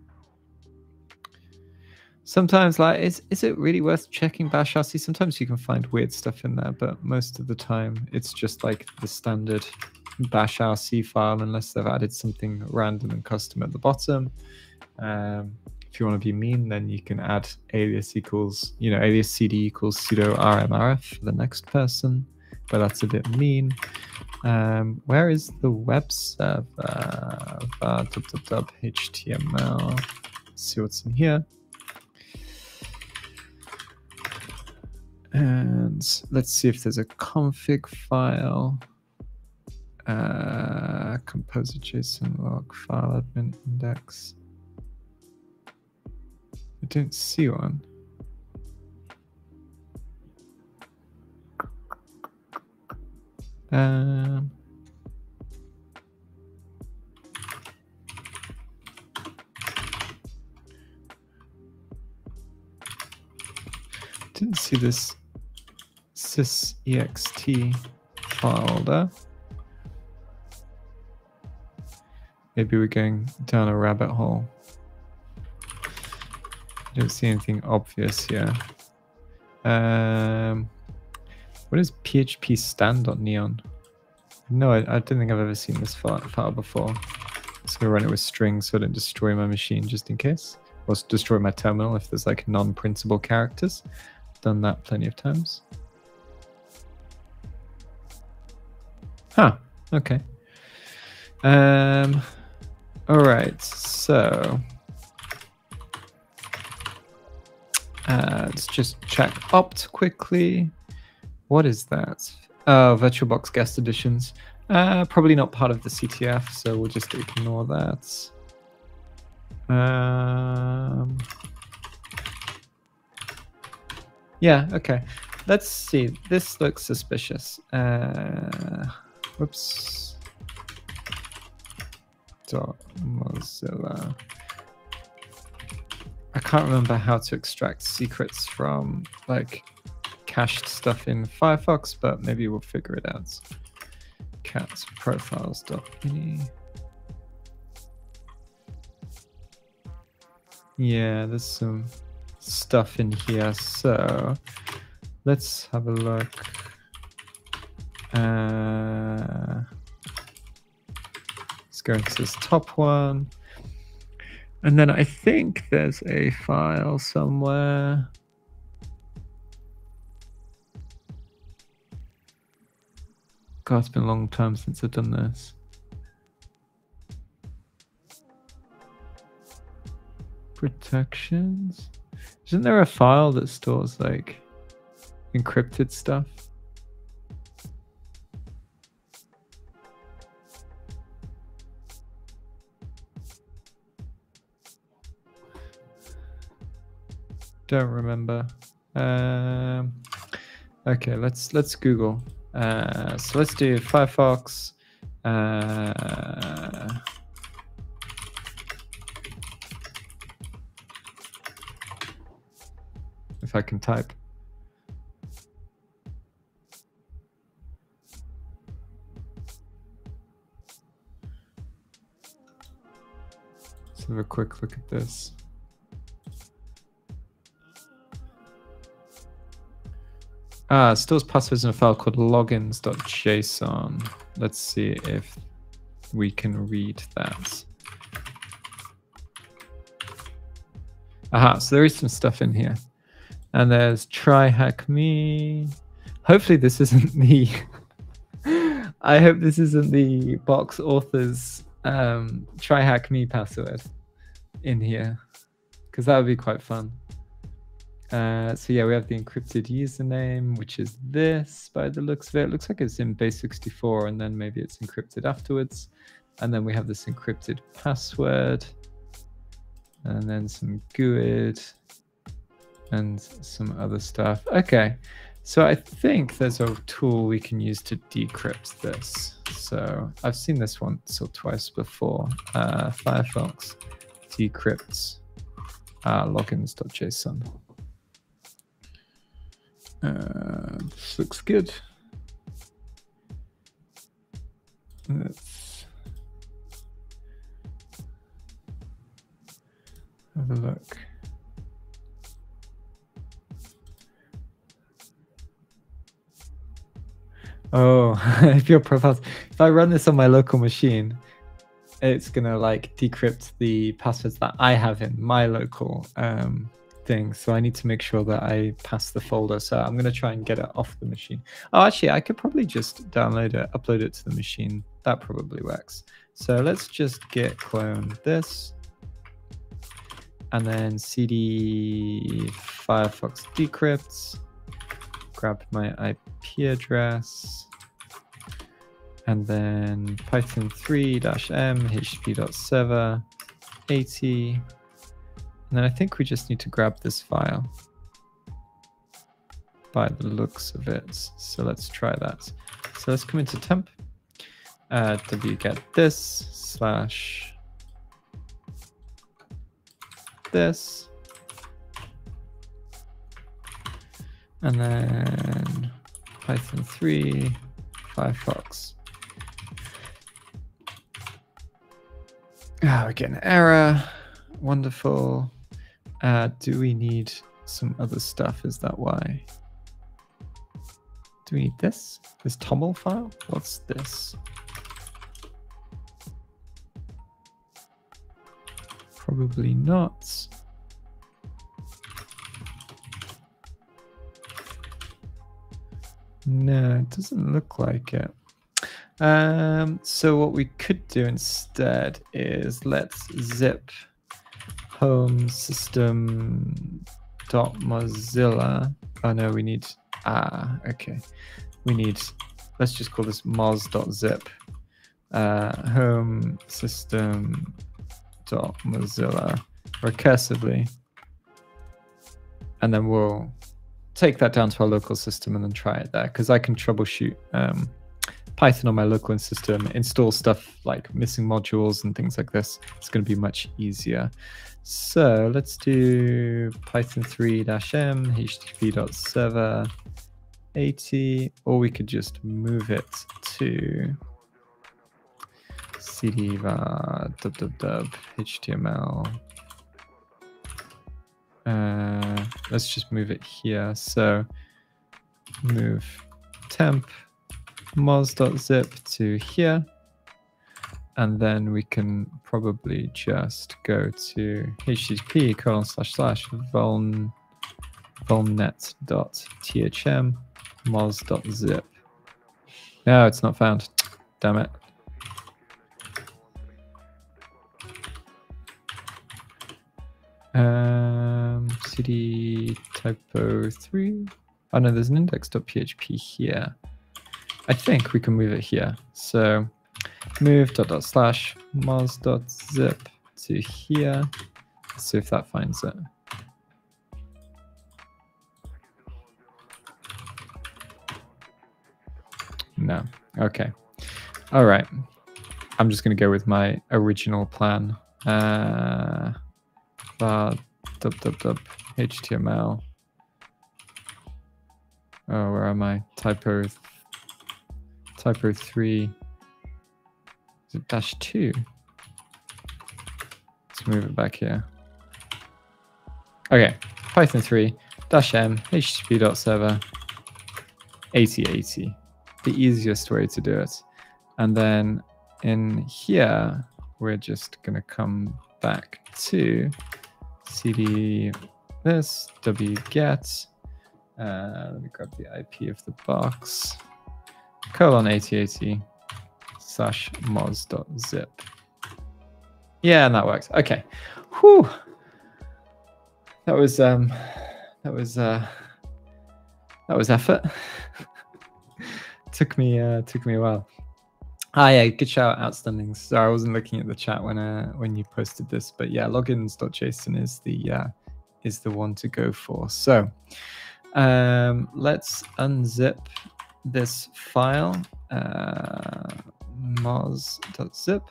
Sometimes like is is it really worth checking bash RC? Sometimes you can find weird stuff in there, but most of the time it's just like the standard bash RC file unless they've added something random and custom at the bottom. Um, if you want to be mean, then you can add alias equals, you know, alias cd equals sudo rmrf for the next person but that's a bit mean. Um, where is the web server? Uh, dub, HTML. Let's see what's in here. And let's see if there's a config file. Uh, composer JSON log file admin index. I don't see one. Um, didn't see this sysext folder. Maybe we're going down a rabbit hole. I don't see anything obvious here. Um, what is PHP stand.neon? No, I, I don't think I've ever seen this file, file before. I'm just gonna run it with strings so I don't destroy my machine just in case. Or destroy my terminal if there's like non-printable characters. Done that plenty of times. Huh, okay. Um, all right, so uh, let's just check opt quickly. What is that? Uh, VirtualBox guest editions. Uh, probably not part of the CTF, so we'll just ignore that. Um, yeah, okay. Let's see. This looks suspicious. Uh, whoops. Dot Mozilla. I can't remember how to extract secrets from like cached stuff in Firefox, but maybe we'll figure it out. Cats profiles.ini. Yeah, there's some stuff in here. So let's have a look. Uh, let's go into this top one. And then I think there's a file somewhere. God, it's been a long time since I've done this. Protections. Isn't there a file that stores like encrypted stuff? Don't remember. Um, okay, let's let's Google. Uh, so let's do Firefox. Uh, if I can type. Let's have a quick look at this. Ah, stores passwords in a file called logins.json. Let's see if we can read that. Aha, so there is some stuff in here. And there's try hack me. Hopefully this isn't the I hope this isn't the box author's um, try hack me password in here. Because that would be quite fun. Uh, so yeah, we have the encrypted username, which is this by the looks of it. It looks like it's in base64 and then maybe it's encrypted afterwards. And then we have this encrypted password and then some GUID and some other stuff. Okay, so I think there's a tool we can use to decrypt this. So I've seen this once or twice before. Uh, Firefox decrypts uh, logins.json. Uh, this looks good. Let's have a look. Oh, if your profile, if I run this on my local machine, it's gonna like decrypt the passwords that I have in my local um, thing. So I need to make sure that I pass the folder. So I'm gonna try and get it off the machine. Oh, actually, I could probably just download it, upload it to the machine. That probably works. So let's just git clone this, and then cd Firefox decrypts. Grab my IP address and then python 3-m http.server 80 and then I think we just need to grab this file by the looks of it so let's try that so let's come into temp uh, wget this slash this and then Python 3, Firefox. Ah, we get an error. Wonderful. Uh, do we need some other stuff? Is that why? Do we need this? This TOML file? What's this? Probably not. No, it doesn't look like it. Um, so what we could do instead is let's zip home system dot mozilla. Oh no, we need ah okay. We need let's just call this moz.zip uh, home system dot mozilla recursively, and then we'll take that down to our local system and then try it there because I can troubleshoot um, Python on my local system, install stuff like missing modules and things like this. It's going to be much easier. So let's do Python 3-m http.server 80, or we could just move it to cd var dub html uh, let's just move it here. So move temp moz.zip to here. And then we can probably just go to http colon slash slash vuln vulnet.thm moz.zip. No, it's not found. Damn it. Um, cd typo 3. Oh no, there's an index.php here. I think we can move it here. So move dot dot slash moz dot zip to here. Let's see if that finds it. No. Okay. All right. I'm just going to go with my original plan. Uh, var dub dub dub HTML. Oh, where am I? Typo. Typo three. It dash two? Let's move it back here. Okay. Python three dash m http dot server 8080 the easiest way to do it. And then in here, we're just going to come back to cd this wget. Uh, let me grab the IP of the box. Colon 8080 slash moz.zip. Yeah, and that works. Okay. Whew. That was um that was uh that was effort. took me uh, took me a while. Ah, yeah, good shout, outstanding. Sorry, I wasn't looking at the chat when uh, when you posted this, but yeah, logins.json is the uh, is the one to go for. So um, let's unzip this file, uh, moz.zip,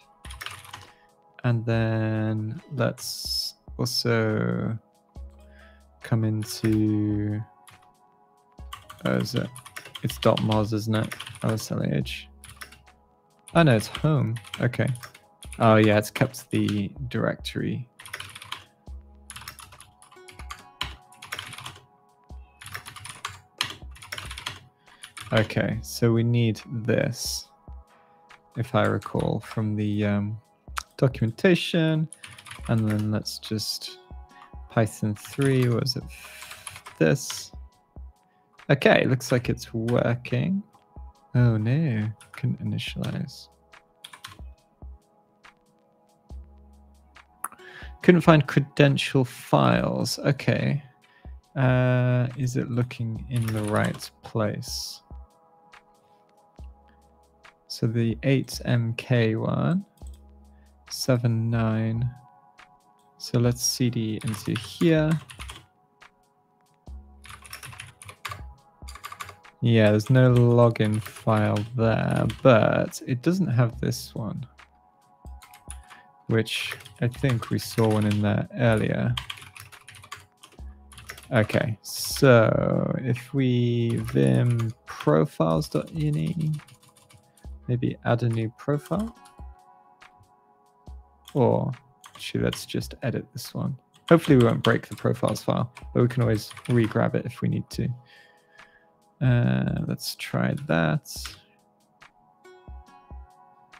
and then let's also come into. Oh, is it? It's dot .moz, isn't it? OSLH. Oh no, it's home. Okay. Oh yeah, it's kept the directory. Okay, so we need this, if I recall, from the um, documentation. And then let's just Python 3, was it? This. Okay, looks like it's working. Oh no, couldn't initialize. Couldn't find credential files. Okay. Uh, is it looking in the right place? So the 8MK one, 7, 9. So let's cd into here. Yeah, there's no login file there, but it doesn't have this one, which I think we saw one in there earlier. Okay, so if we vim profiles.ini, maybe add a new profile, or actually let's just edit this one. Hopefully we won't break the profiles file, but we can always re-grab it if we need to. Uh, let's try that.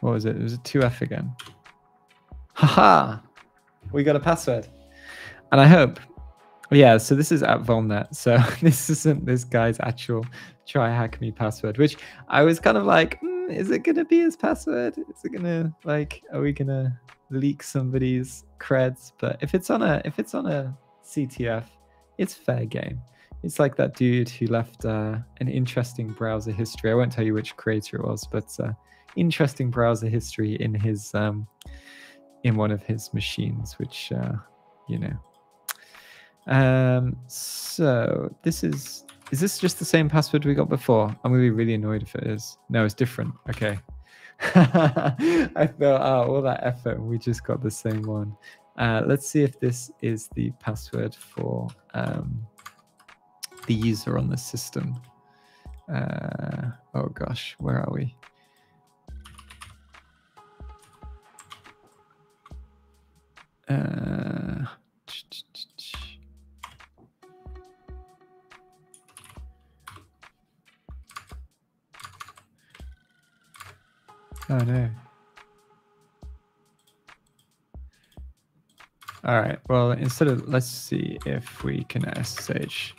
What was it? It was a 2F again. Haha! We got a password. And I hope. Yeah, so this is at Volnet. So this isn't this guy's actual try hack me password, which I was kind of like, mm, is it to be his password? Is it to, like, are we to leak somebody's creds? But if it's on a, if it's on a CTF, it's fair game. It's like that dude who left uh, an interesting browser history. I won't tell you which creator it was, but uh, interesting browser history in his um, in one of his machines, which uh, you know. Um, so this is is this just the same password we got before? I'm gonna be really annoyed if it is. No, it's different. Okay. I thought, oh, all that effort, we just got the same one. Uh, let's see if this is the password for um, the user on the system. Uh, oh gosh, where are we? Uh, oh no. All right, well, instead of, let's see if we can SSH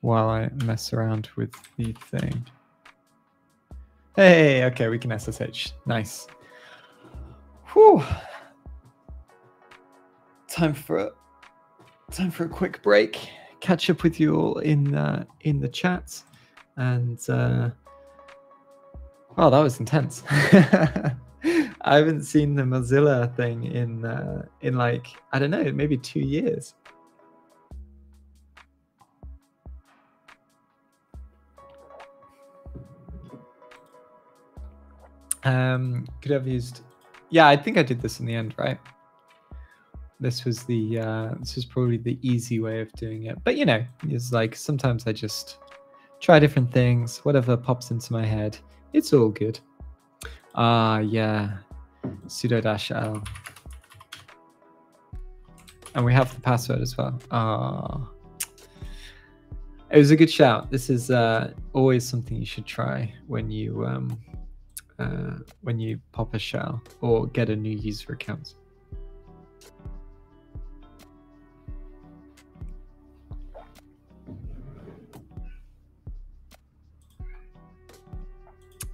while I mess around with the thing. Hey, okay, we can SSH. Nice. Whew. Time for a time for a quick break. Catch up with you all in uh, in the chat, and uh, oh, that was intense. I haven't seen the Mozilla thing in uh, in like I don't know, maybe two years. Um, could have used. Yeah, I think I did this in the end, right? This was the. Uh, this was probably the easy way of doing it, but you know, it's like sometimes I just try different things. Whatever pops into my head, it's all good. Ah, yeah, sudo dash l, and we have the password as well. Ah. It was a good shout. This is uh, always something you should try when you um, uh, when you pop a shell or get a new user account.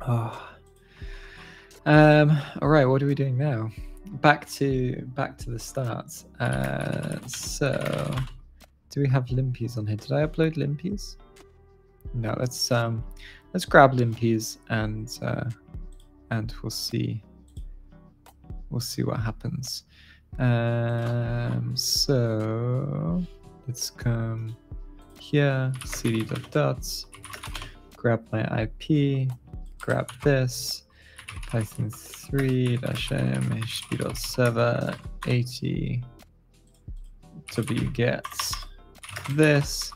Oh. Um, all right, what are we doing now? Back to back to the start. Uh, so, do we have limpies on here? Did I upload limpies? No, let's um, let's grab limpies and uh, and we'll see we'll see what happens um, so let's come here cd dot dots grab my ip grab this. Python 3 dash m http server 80 wget this.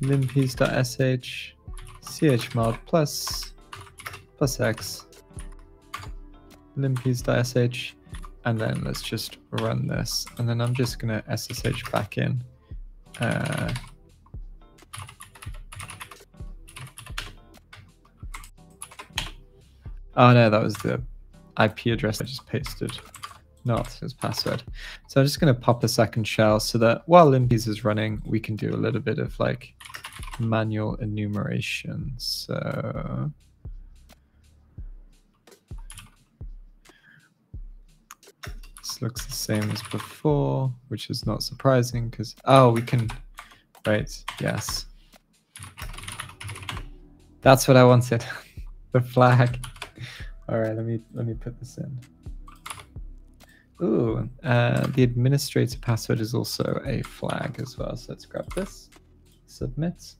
Limpies.sh chmod plus plus x. Limpies.sh and then let's just run this. And then I'm just gonna SSH back in. Uh, oh no that was the IP address I just pasted not as password so I'm just gonna pop a second shell so that while limpies is running we can do a little bit of like manual enumeration so this looks the same as before, which is not surprising because, oh, we can, right, yes. That's what I wanted, the flag. All right, let me, let me put this in. Ooh, uh, the administrator password is also a flag as well. So let's grab this, submit.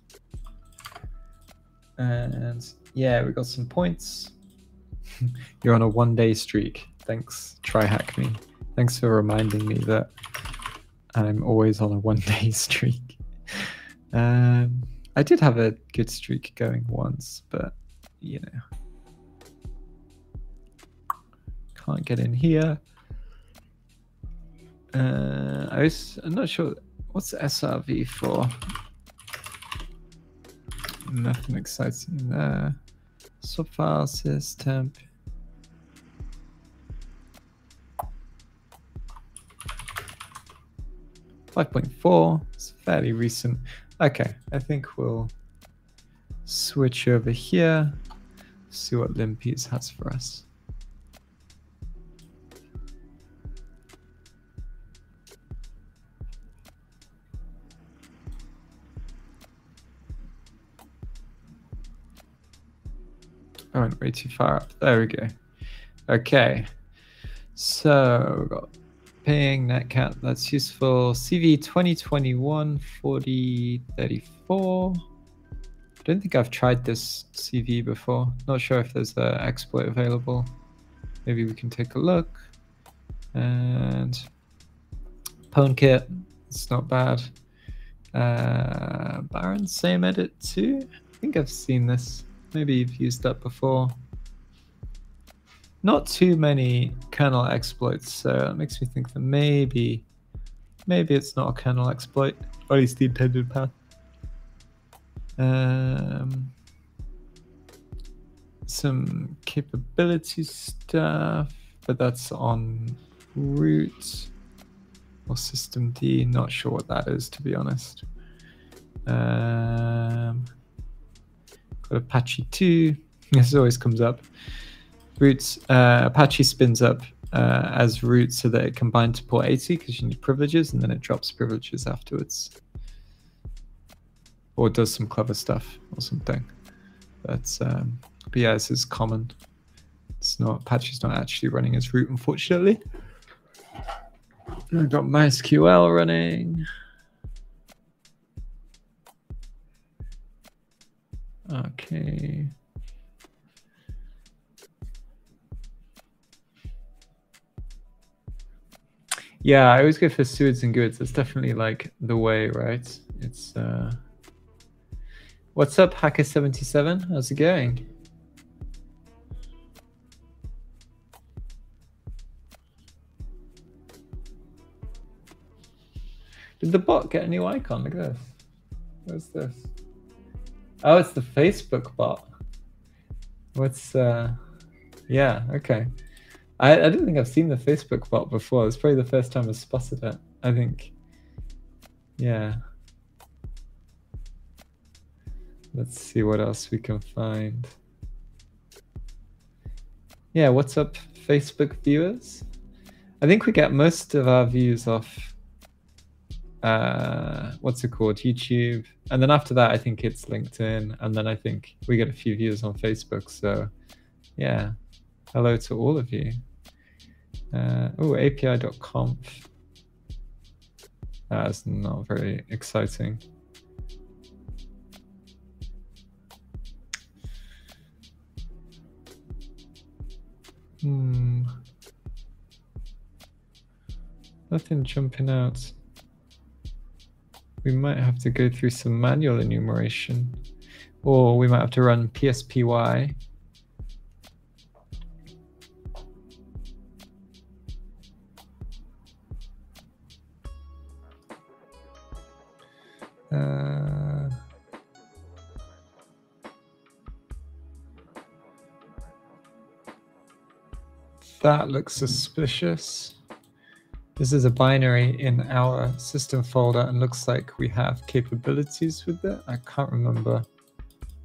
And yeah, we got some points. You're on a one day streak. Thanks, try hack me. Thanks for reminding me that I'm always on a one day streak. Um, I did have a good streak going once, but you know, can't get in here. Uh, I was, I'm not sure what's SRV for. Nothing exciting there. Subfile system 5.4, it's fairly recent. Okay, I think we'll switch over here, see what Limpies has for us. I went way too far up. There we go. Okay. So we've got paying netcat that's useful. Cv 2021 40 34 i don't think i've tried this cv before. Not sure if there's an exploit available. Maybe we can take a look. And pwn kit it's not bad. Uh baron same edit too? I think i've seen this maybe you've used that before not too many kernel exploits, so it makes me think that maybe, maybe it's not a kernel exploit, or at least the intended path. Um, some capability stuff, but that's on root or system D. Not sure what that is, to be honest. Um, got Apache 2. This always comes up. Roots. Uh, Apache spins up uh, as root so that it can bind to port 80 because you need privileges and then it drops privileges afterwards. Or does some clever stuff or something. But, um, but yeah, this is common. It's not, Apache's not actually running as root, unfortunately. I've got MySQL running. Okay. Yeah, I always go for suites and goods. That's definitely like the way, right? It's uh What's up, Hacker77? How's it going? Did the bot get a new icon? Look at this. What's this? Oh, it's the Facebook bot. What's uh yeah, okay. I, I don't think I've seen the Facebook bot before. It's probably the first time I've spotted it. I think. Yeah. Let's see what else we can find. Yeah, what's up, Facebook viewers? I think we get most of our views off uh what's it called? Youtube. And then after that i think it's linkedin. And then i think we get a few views on facebook. So yeah. Hello to all of you. Uh oh api.conf that's not very exciting. Hmm. Nothing jumping out we might have to go through some manual enumeration or we might have to run pspy uh, that looks suspicious this is a binary in our system folder and looks like we have capabilities with it. I can't remember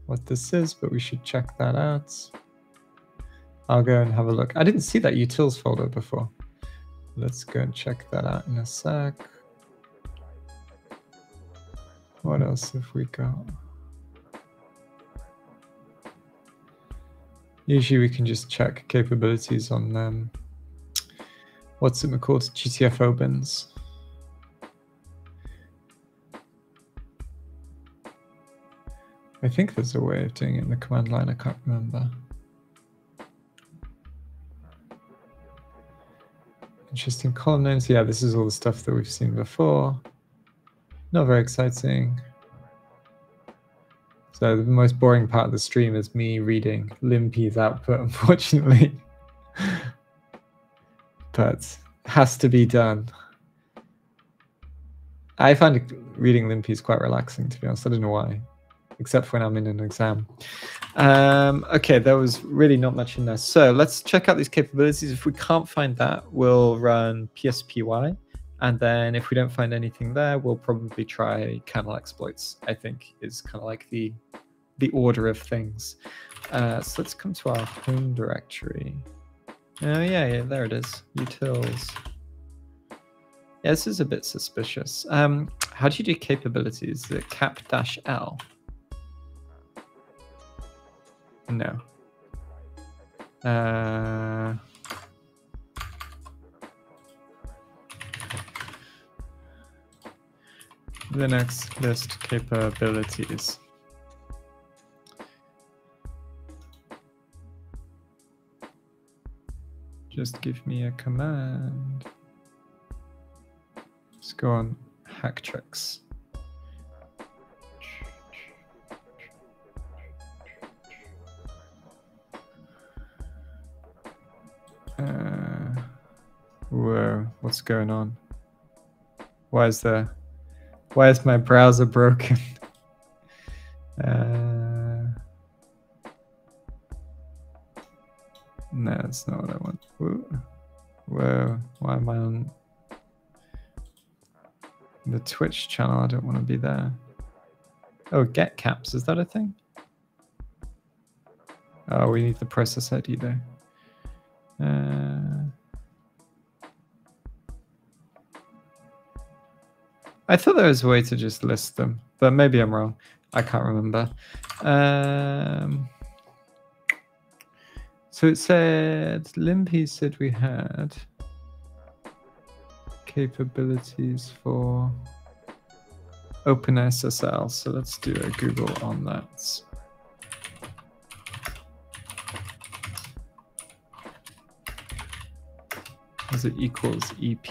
what this is, but we should check that out. I'll go and have a look. I didn't see that utils folder before. Let's go and check that out in a sec. What else have we got? Usually we can just check capabilities on them what's it called? GTF opens. I think there's a way of doing it in the command line. I can't remember. Interesting column names. Yeah, this is all the stuff that we've seen before. Not very exciting. So the most boring part of the stream is me reading Limpy's output, unfortunately but has to be done. I find reading Limpy is quite relaxing, to be honest. I don't know why, except when I'm in an exam. Um, okay, there was really not much in there. So let's check out these capabilities. If we can't find that, we'll run PSPY. And then if we don't find anything there, we'll probably try kernel exploits, I think is kind of like the, the order of things. Uh, so let's come to our home directory. Oh yeah, yeah, there it is. Utils. Yeah, this is a bit suspicious. Um, how do you do capabilities? The cap dash L. No. Uh, Linux list capabilities. Just give me a command. Let's go on Hacktricks. Uh, whoa, what's going on? Why is there? Why is my browser broken? uh, No, that's not what I want. Whoa. Whoa. Why am I on the Twitch channel? I don't want to be there. Oh, get caps. Is that a thing? Oh, we need the process ID though. Uh, I thought there was a way to just list them, but maybe I'm wrong. I can't remember. Um, so it said Limpy said we had capabilities for OpenSSL. So let's do a Google on that. As it equals EP.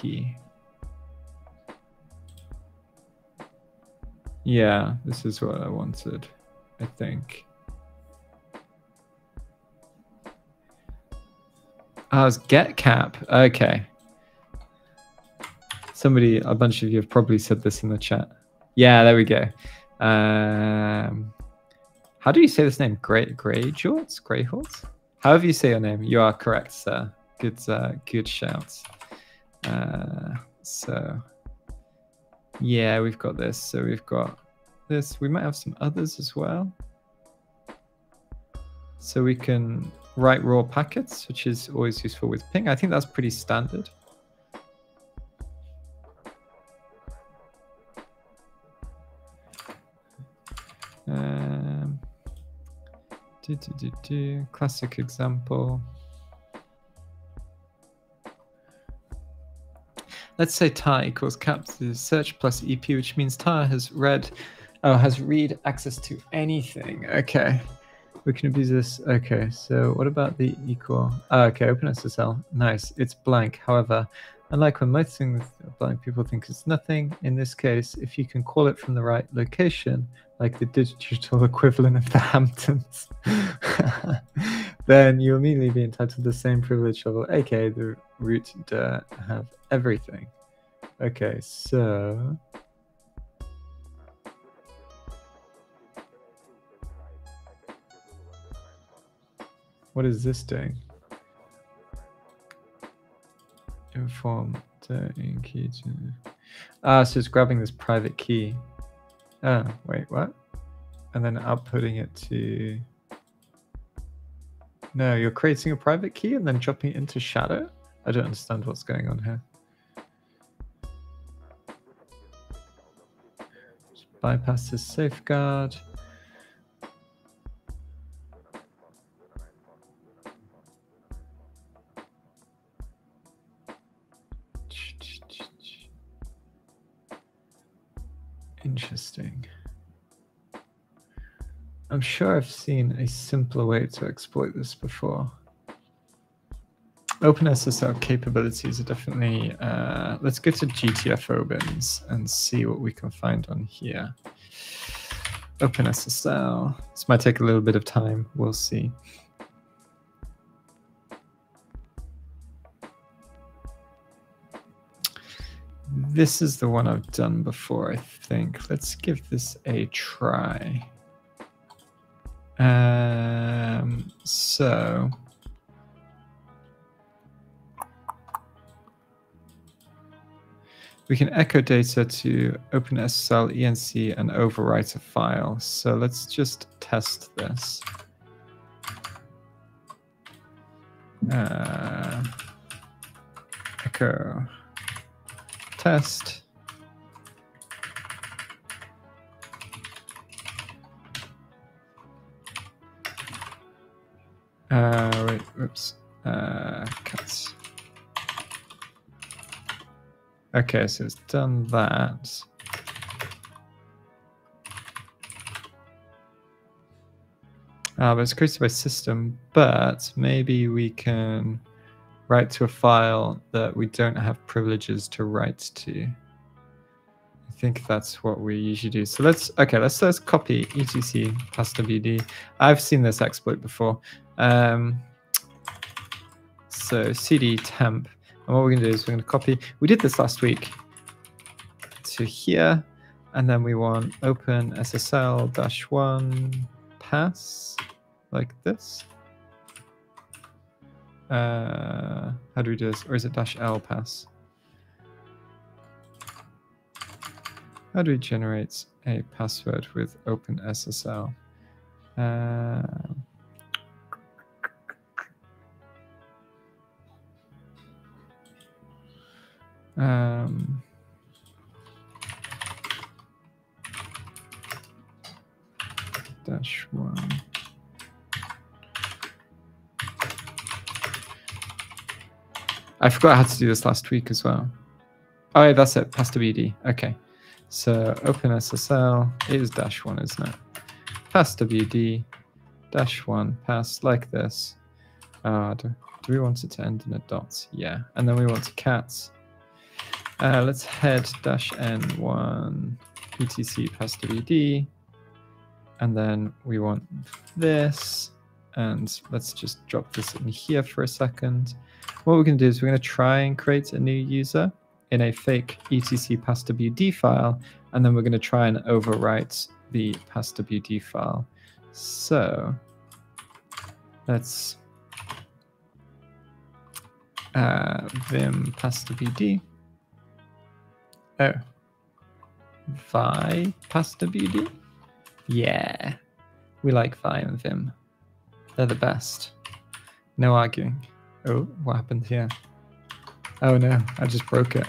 Yeah, this is what I wanted, I think. Oh, it's get cap. Okay. Somebody, a bunch of you have probably said this in the chat. Yeah, there we go. Um, how do you say this name? Gray Gray Jorts? Grey Horse? However you say your name, you are correct, sir. Good, uh, good shout. Uh, so yeah, we've got this. So we've got this. We might have some others as well. So we can write raw packets, which is always useful with ping. I think that's pretty standard. Um, do, do, do, do. Classic example. Let's say tar equals cap to search plus EP, which means tar has read, oh, has read access to anything. Okay. We can abuse this. Okay, so what about the equal? Oh, okay, OpenSSL. Nice. It's blank. However, unlike when most things blank people think it's nothing, in this case, if you can call it from the right location, like the digital equivalent of the Hamptons, then you immediately be entitled to the same privilege level, aka the root to have everything. Okay, so what is this doing? Inform the key to ah, so it's grabbing this private key. Oh, wait, what? And then outputting it to no, you're creating a private key and then dropping it into shadow? I don't understand what's going on here. Just bypass this safeguard. Interesting. I'm sure I've seen a simpler way to exploit this before. OpenSSL capabilities are definitely, uh, let's go to GTFO bins and see what we can find on here. OpenSSL, this might take a little bit of time, we'll see. This is the one I've done before, I think. Let's give this a try. Um, so we can echo data to OpenSSL ENC and overwrite a file. So let's just test this. Uh, echo test. Uh, wait, oops. Uh, cuts. Okay, so it's done that. Uh, but it's created by system, but maybe we can write to a file that we don't have privileges to write to. I think that's what we usually do. So let's, okay, let's, let's copy etc pasta vd. I've seen this exploit before. Um, so cd temp, and what we're going to do is we're going to copy. We did this last week to here, and then we want open SSL dash one pass like this. Uh, how do we do this? Or is it dash L pass? How do we generate a password with OpenSSL? Uh, um, dash one. I forgot how to do this last week as well. Oh, yeah, that's it. PassWD. Okay. So OpenSSL is dash one, isn't it? PassWD dash one pass like this. Uh, do, do we want it to end in a dot? Yeah. And then we want to cat. Uh, let's head dash n1 etc passwd. And then we want this. And let's just drop this in here for a second. What we're going to do is we're going to try and create a new user in a fake etc passwd file, and then we're going to try and overwrite the passwd file. So let's uh, vim passwd. Oh, vi beauty, Yeah, we like vi and vim. They're the best. No arguing. Oh, what happened here? Oh no, I just broke it.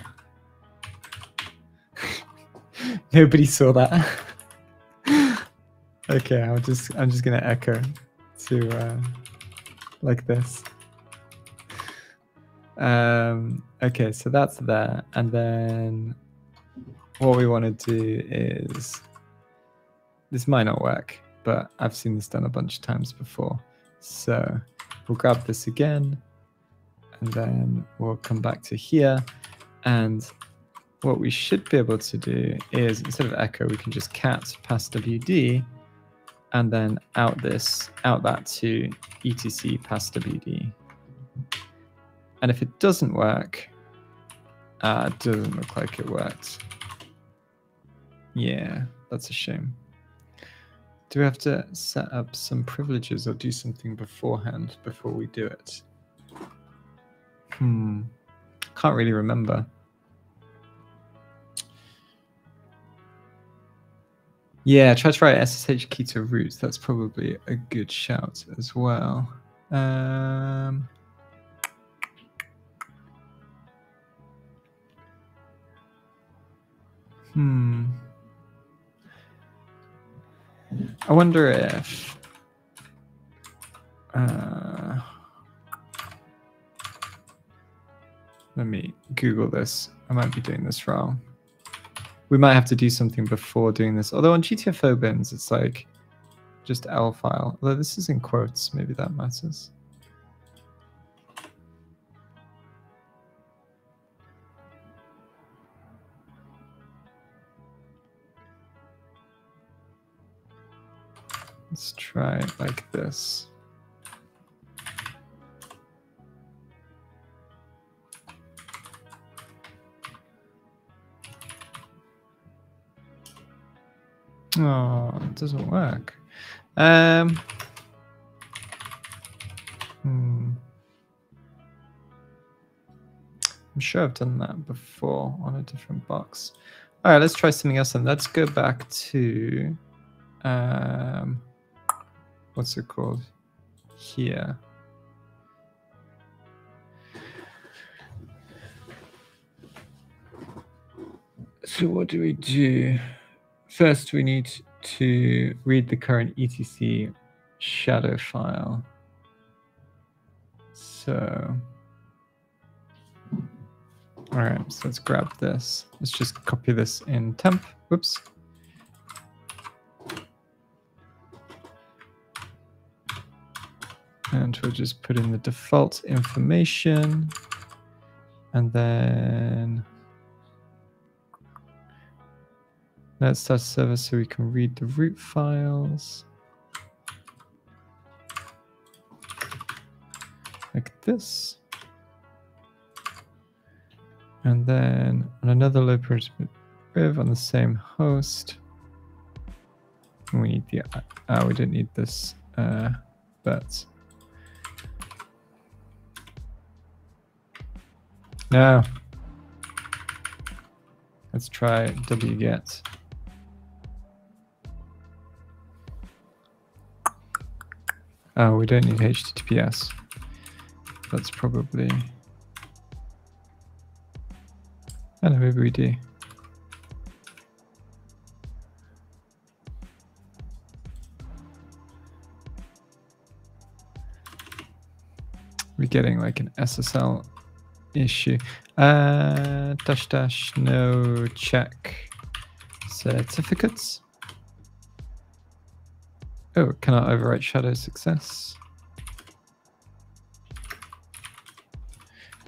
Nobody saw that. okay, I'm just I'm just gonna echo to uh, like this. Um, okay, so that's there, and then what we want to do is this might not work, but I've seen this done a bunch of times before. So we'll grab this again, and then we'll come back to here, and what we should be able to do is instead of echo, we can just cat passwd and then out this, out that to etc passwd. And if it doesn't work, uh, it doesn't look like it worked. Yeah, that's a shame. Do we have to set up some privileges or do something beforehand before we do it? Hmm, can't really remember. Yeah, try to write SSH key to root. That's probably a good shout as well. Um, hmm. I wonder if. Uh, let me Google this. I might be doing this wrong we might have to do something before doing this. Although on GTFO bins, it's like just L file. Although this is in quotes, maybe that matters. Let's try it like this. Oh, it doesn't work. Um, hmm. I'm sure I've done that before on a different box. All right, let's try something else and let's go back to, um, what's it called? Here. So what do we do? First, we need to read the current etc shadow file. So, all right, so let's grab this. Let's just copy this in temp. Whoops. And we'll just put in the default information. And then Let's start server so we can read the root files. Like this. And then on another local with on the same host. We need the, uh, we don't need this, uh, but. No. Let's try wget. Oh, we don't need HTTPS. That's probably. I don't know, maybe we do. We're getting like an SSL issue. Uh, dash dash no check certificates. Oh, cannot overwrite shadow success.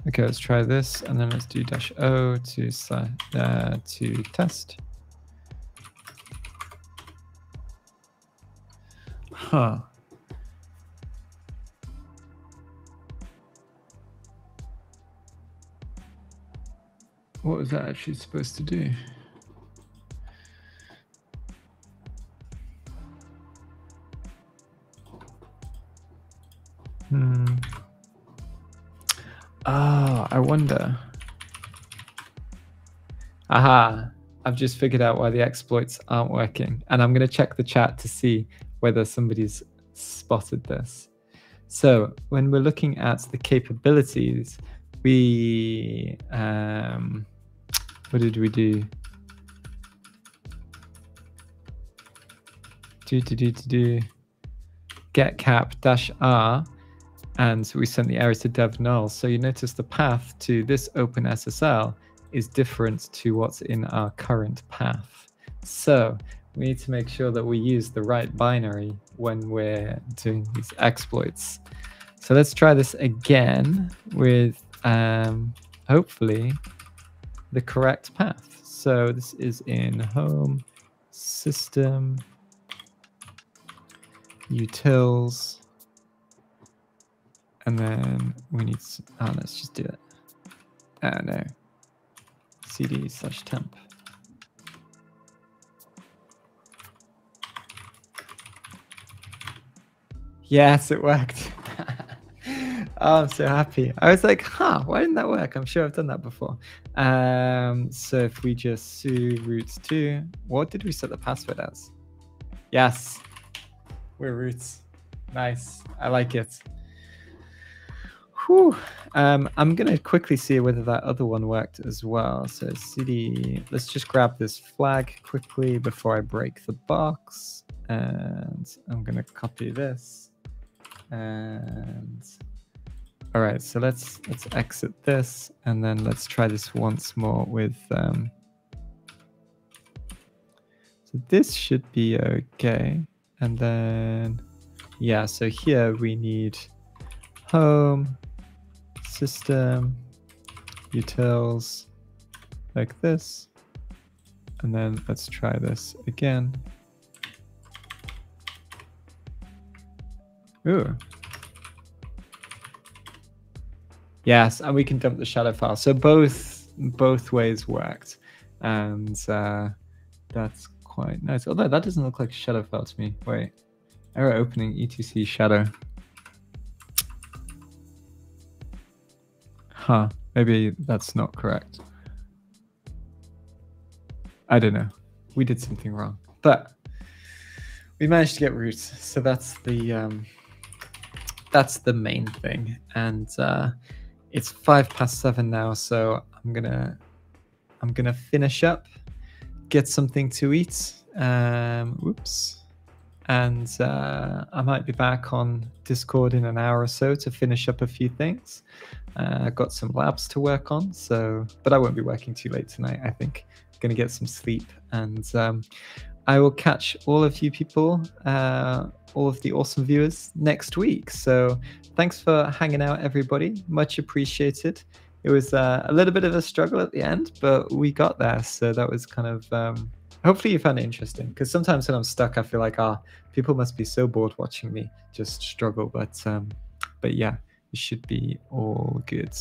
Okay, let's try this, and then let's do dash O to uh, to test. Huh. What was that actually supposed to do? Hmm. Oh, I wonder. Aha, I've just figured out why the exploits aren't working. And I'm going to check the chat to see whether somebody's spotted this. So when we're looking at the capabilities, we, um, what did we do? Do, do, do, do, do. Get cap dash R and we sent the error to dev null. So you notice the path to this OpenSSL is different to what's in our current path. So we need to make sure that we use the right binary when we're doing these exploits. So let's try this again with um, hopefully the correct path. So this is in home system utils and then we need, oh, let's just do it. Ah, no. cd slash temp. Yes, it worked. oh, I'm so happy. I was like, huh, why didn't that work? I'm sure I've done that before. Um, so if we just su roots 2, what did we set the password as? Yes, we're roots. Nice. I like it. Whew. Um, I'm going to quickly see whether that other one worked as well. So cd, let's just grab this flag quickly before I break the box. And I'm going to copy this. And all right, so let's let's exit this and then let's try this once more with um, so this should be okay. And then yeah, so here we need home system utils like this. And then let's try this again. Ooh. Yes, and we can dump the shadow file. So both both ways worked. And uh, that's quite nice. Although that doesn't look like a shadow file to me. Wait. Error opening etc shadow. Huh. Maybe that's not correct. I don't know. We did something wrong. But we managed to get roots. So that's the um, that's the main thing. And uh, it's five past seven now, so I'm gonna I'm gonna finish up, get something to eat. Um, whoops. And uh, I might be back on Discord in an hour or so to finish up a few things. Uh, I've got some labs to work on, so but I won't be working too late tonight. I think I'm gonna get some sleep, and um, I will catch all of you people, uh, all of the awesome viewers next week. So thanks for hanging out, everybody. Much appreciated. It was uh, a little bit of a struggle at the end, but we got there. So that was kind of. Um, hopefully you found it interesting because sometimes when I'm stuck, I feel like ah, people must be so bored watching me just struggle. But um, but yeah, it should be all good.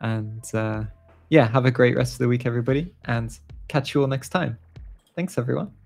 And uh, yeah, have a great rest of the week, everybody, and catch you all next time. Thanks, everyone.